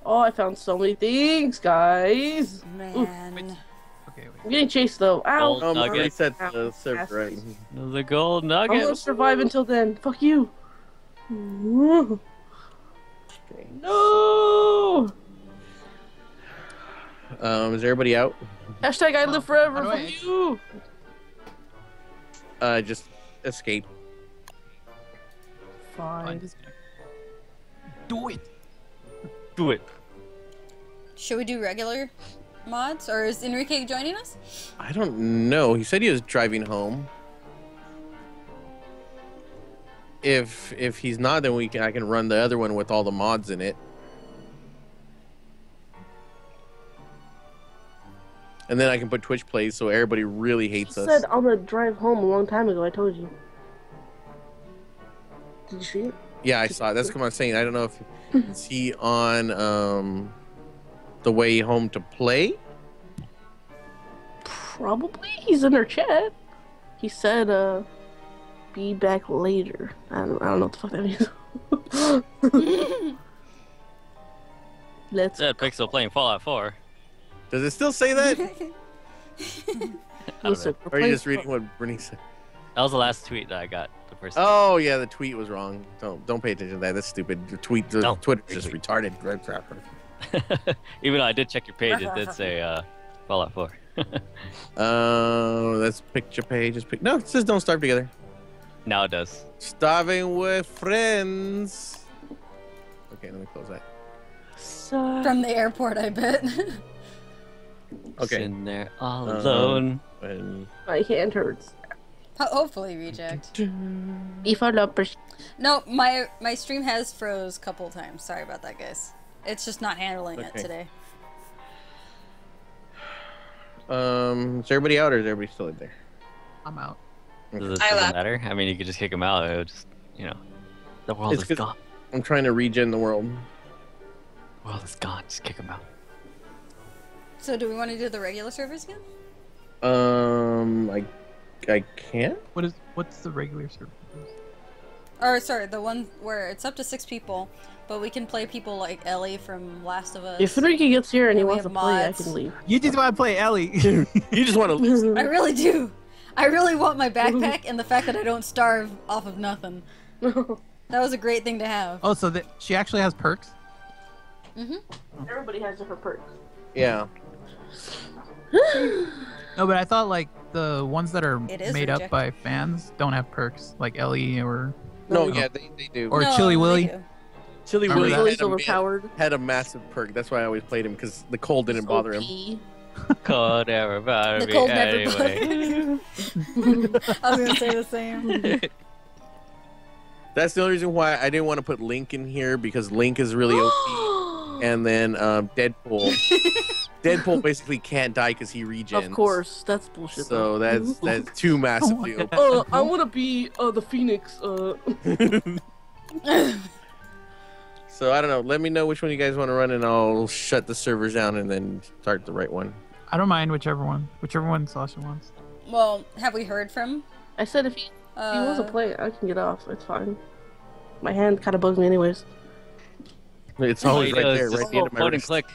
Oh, I found so many things, guys. Man. Okay, wait. I'm getting chased though. Ow. Gold um, nugget. reset the server, right? The gold I'm gonna nugget. survive until then. Fuck you. No. Um, is everybody out? Hashtag I live forever. How do I- Fuck you. Uh, just escape. Fine. Do it. Do it. Should we do regular mods, or is Enrique joining us? I don't know. He said he was driving home. If if he's not, then we can I can run the other one with all the mods in it. And then I can put Twitch plays so everybody really hates I us. said I'm gonna drive home a long time ago. I told you. Did you see it? Yeah, I saw it. That's what I'm saying. I don't know if [laughs] is he on um the way home to play. Probably. He's in our chat. He said, uh, be back later. I don't, I don't know what the fuck that means. [laughs] [laughs] Let's. Said Pixel playing Fallout 4. Does it still say that? [laughs] I don't Listen, know. we're or are you just reading what Brittany said? That was the last tweet that I got. The first. Oh yeah, the tweet was wrong. Don't don't pay attention to that. That's stupid. The tweet, the Don't. Twitter's just retarded. [laughs] Even though I did check your page, it did [laughs] say uh, Fallout 4. Uh, that's picture page. Just pick. No, it says don't starve together. now it does. Starving with friends. Okay, let me close that. So- From the airport, I bet. Okay. Sitting there all Uh, alone. And My hand hurts. Hopefully reject. [laughs] If I love No, my my stream has froze a couple times. Sorry about that, guys. It's just not handling it today. um, is everybody out or is everybody still in there? I'm out. Does it I doesn't matter? I mean, you could just kick him out. It would just, you know, the world It's is 'cause- gone. I'm trying to regen the world. The world is gone. Just kick him out. So, do we want to do the regular service again? Um, I I can't. What is what's the regular service? Or sorry, the one where it's up to six people, but we can play people like Ellie from Last of Us. If Enrique gets here and he wants to have play, I can leave. You just want to play Ellie. [laughs] You just want to lose. [laughs] I really do. I really want my backpack and the fact that I don't starve off of nothing. [laughs] That was a great thing to have. oh, so that she actually has perks. Everybody has different perks. Yeah. [gasps] No, but I thought like the ones that are It is made up by fans don't have perks, like Ellie or No, No. yeah, they, they do. Or No, Chili they Willy. Chili Remember Willy that? Lily's had a, overpowered. had a massive perk. That's why I always played him because the cold didn't bother him. [laughs] OP. Cold never bother The me cold never anyway. [laughs] I was gonna say the same. [laughs] That's the only reason why I didn't want to put Link in here because Link is really OP. [gasps] And then um, Deadpool. Deadpool [laughs] basically can't die because he regens. Of course, that's bullshit. So though. that's [laughs] that's too massively OP. Uh, I want to be uh, the Phoenix. Uh, [laughs] So I don't know. Let me know which one you guys want to run, and I'll shut the servers down and then start the right one. I don't mind whichever one, whichever one Sasha wants. well, have we heard from? I said if he, if he wants Uh, to play, I can get off. It's fine. My hand kind of bugs me anyways, It's always right there, right just at the end of my point and wrist. click.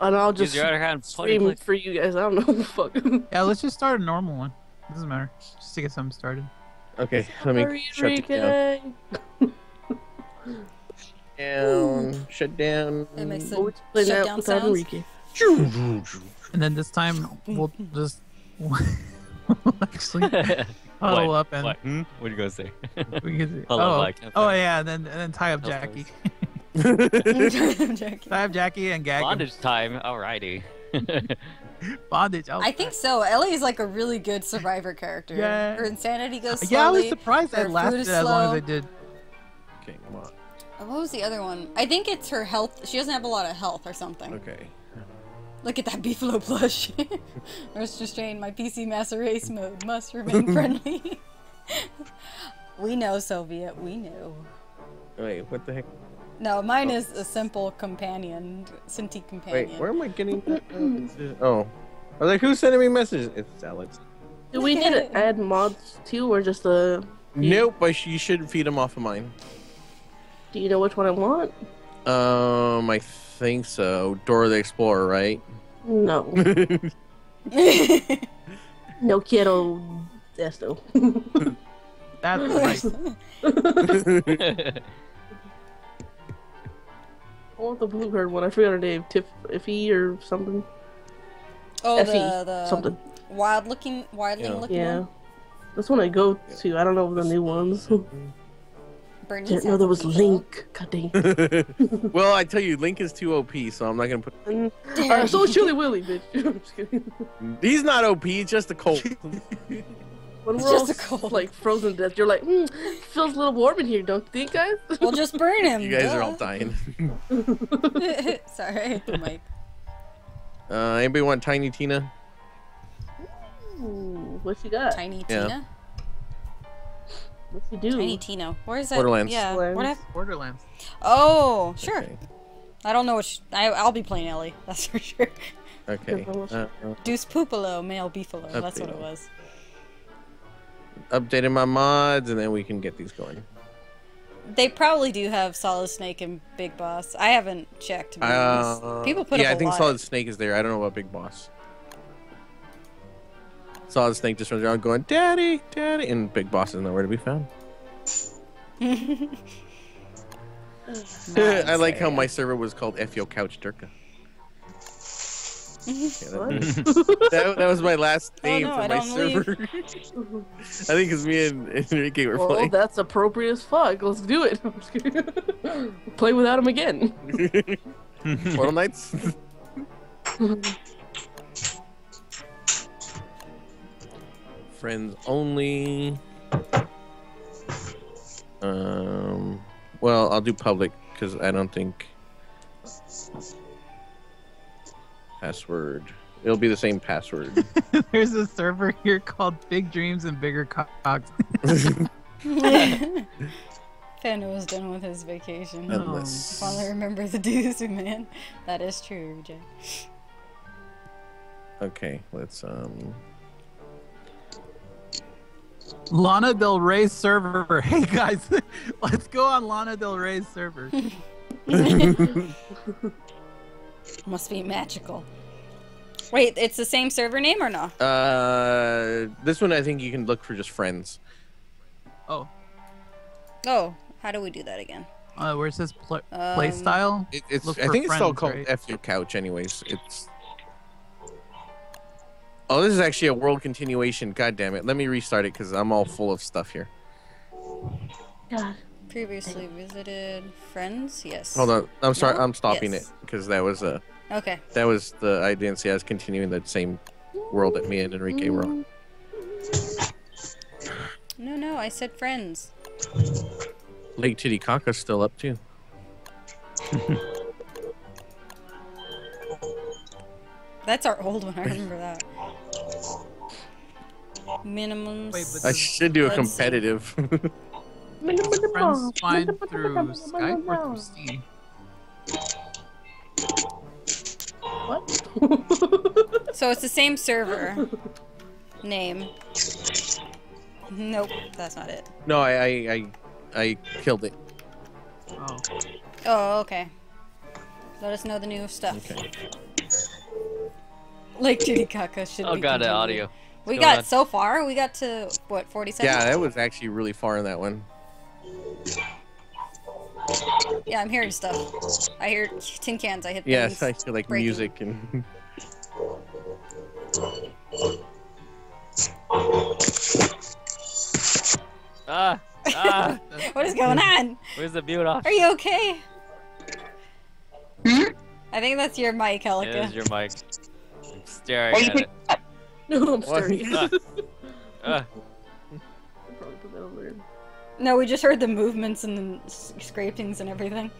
And I'll Use just your other hand. Point and stream click. for you guys. I don't know what the fuck. [laughs] Yeah, let's just start a normal one. doesn't matter. Just to get something started. Okay, let me Sorry, shut it down. Enrique. down. Shut down. It makes Oh, the shut down sounds. [laughs] And then this time we'll [laughs] just we'll actually huddle What? up and What? Hmm? What are you gonna say? we can. Huddle oh, like- oh yeah, and then and then tie up Of Jackie. [laughs] I'm joking. Time, Jackie, and gag. him. Bondage time. Alrighty. [laughs] Bondage. Oh, I think so. Ellie is like a really good survivor character. Yeah. Her insanity goes slowly. Yeah, I was surprised Her I food lasted is as long as slow. I did. Okay, come on. Oh, What was the other one? I think it's her health. She doesn't have a lot of health or something. Okay. Look at that Beefalo plush. [laughs] Rest restrained. My PC Master Race mode must remain friendly. we know, Soviet. We know. Wait, what the heck? No, mine is a simple companion, sentient Wait, companion. where am I getting that? [clears throat] oh. I was like, who's sending me messages? It's Alex. Do we need to [laughs] add mods too, or just the? Nope, but you should feed them off of mine. Do you know which one I want? Um, I think so. Dora the Explorer, right? No, [laughs] no quiero esto. [laughs] That's right. I want the blue haired one. I forgot her name. Tiff, Iffy or something. oh, Effie, the the something. wild looking, wildling Yeah. looking Yeah. one. That's one I go to. I don't know the new ones. [laughs] Bernice Didn't know there was Link. God dang. [laughs] well, I tell you, Link is too OP, so I'm not gonna put. And, uh, so is Chilly Willy, bitch. [laughs] I'm just kidding. He's not OP. He's just a cold. When we're Just all cold. like frozen to death, you're like, hmm, feels a little warm in here, don't you think, guys? [laughs] We'll just burn him. you guys are all dying. [laughs] [laughs] Sorry, I the mic. Uh, anybody want Tiny Tina? Ooh, what you got? Tiny Yeah. Tina. What you do? Tiny Tino. Where is that? Borderlands. Yeah. Borderlands. What Borderlands. Oh, sure. Okay. I don't know which. I, I'll be playing Ellie. That's for sure. Okay. Good Uh, Deuce Poopalo, male beefalo. That's what it Update. was. Updating my mods, and then we can get these going. They probably do have Solid Snake and Big Boss. I haven't checked. To be honest. Uh, People put yeah, up I a think lot. Solid Snake is there. I don't know about Big Boss. Solid Snake just runs around going, "Daddy, Daddy," and Big Boss is nowhere to be found. [laughs] [laughs] I like how my server was called FYO Couch Durka. Yeah, that, [laughs] that, that was my last Oh, no, for I my don't server. [laughs] I think it's me and Enrique were Well, playing. that's appropriate as fuck. Let's do it. [laughs] I'm just kidding. Play without him again. Portal Knights. Friends only. Um. Well, I'll do public because I don't think password. It'll be the same password. [laughs] There's a server here called Big Dreams and Bigger Cocks. [laughs] [laughs] Panda was done with his vacation. Unless- Finally remember the dues, man. That is true, Jay. okay, let's um. Lana Del Rey's server. Hey guys, let's go on Lana Del Rey's server. Must be magical. Wait, it's the same server name or no? Uh, this one I think you can look for just friends. Oh, Oh, how do we do that again? uh, where it says pl- Um, play style. It, it's Look I for think it's still friends, called right? F your couch anyways. It's Oh, this is actually a world continuation. God damn it. Let me restart it cuz I'm all full of stuff here. God. Previously visited friends? Yes. Hold on. I'm sorry. No? I'm stopping Yes. it because that was uh Okay. that was the I didn't see I was continuing the same world that me and Enrique were on. No, no, I said friends. Lake Titicaca's still up too. [laughs] That's our old one. I remember that. Minimum. Wait, but I should do a see. competitive. [laughs] Friends find through Skype or through Steam. What? [laughs] So it's the same server name. Nope, that's not it. no, I I I, I killed it. Oh, Oh, okay. Let us know the new stuff. Okay. Lake Titicaca should oh, be. Oh god, the continued. audio. We got on? so far. We got to what 47? Yeah, that was actually really far in that one. Yeah, I'm hearing stuff. I hear tin cans. I hit things. Yes, I things. feel like breaking. music and [laughs] Ah, ah. [laughs] What is going on? Where's the mute off? Are you okay? I think that's your mic, Helica. It is your mic. I'm staring Or you at could- it. [laughs] No, I'm staring. Ah. Ah. I'll probably put that over there. No, we just heard the movements and the scrapings and everything.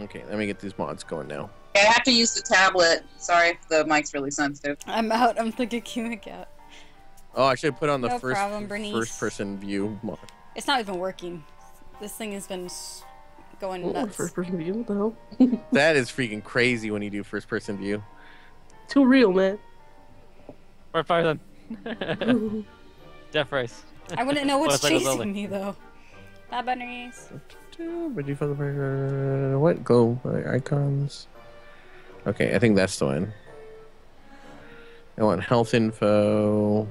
Okay, let me get these mods going now. I have to use the tablet. Sorry if the mic's really sensitive. I'm out. I'm thinking queuing out. Oh, I should put on the No first problem, Bernice. first person view mod. It's not even working. This thing has been going Oh, nuts. first person view. What the hell? [laughs] [laughs] That is freaking crazy when you do first person view. Too real, man. Or fire them. Death race. I wouldn't know what's chasing only. me though. Bye, bunnies. But you found the what? Go uh, icons. Okay, I think that's the one. I want health info.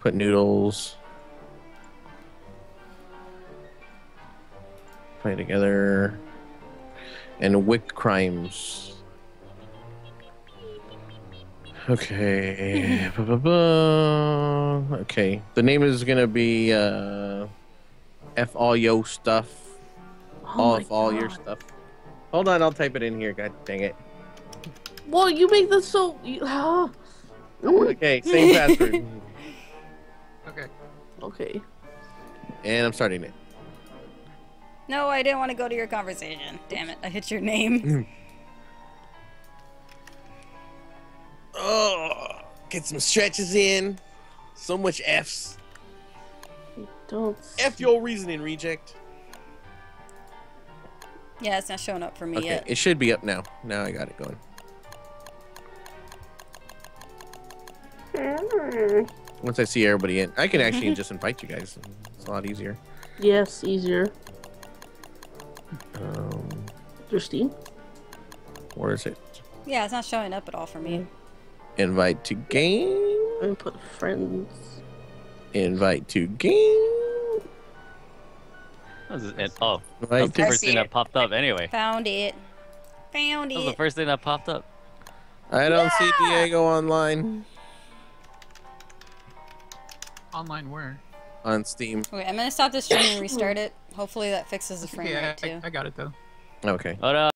Put noodles. Play together. And wicked crimes. Okay. Okay. The name is gonna be uh F all yo stuff. Oh all my of all your stuff. Hold on, I'll type it in here. God dang it. Well, you make this so. You. Okay, same password. [laughs] Okay. Okay. And I'm starting it. No, I didn't want to go to your conversation. Damn it, I hit your name. [clears throat] Oh, get some stretches in. So much F's. Don't. F your reasoning, reject. yeah, it's not showing up for me Okay, yet. it should be up now. Now I got it going. Once I see everybody in, I can actually [laughs] just invite you guys. It's a lot easier. Yes, easier. Um, Your Steam. where is it? Yeah, it's not showing up at all for me. Invite to game. And put friends. Invite to game. That was it. Oh, that was Invite the to I first thing it. that popped up anyway. Found it. Found That was the first thing that popped up. I don't see Diego online Online where? on Steam. Wait, I'm gonna stop this stream and restart it. Hopefully that fixes the frame Yeah, rate too. I, I got it though. Okay. Oh uh, no.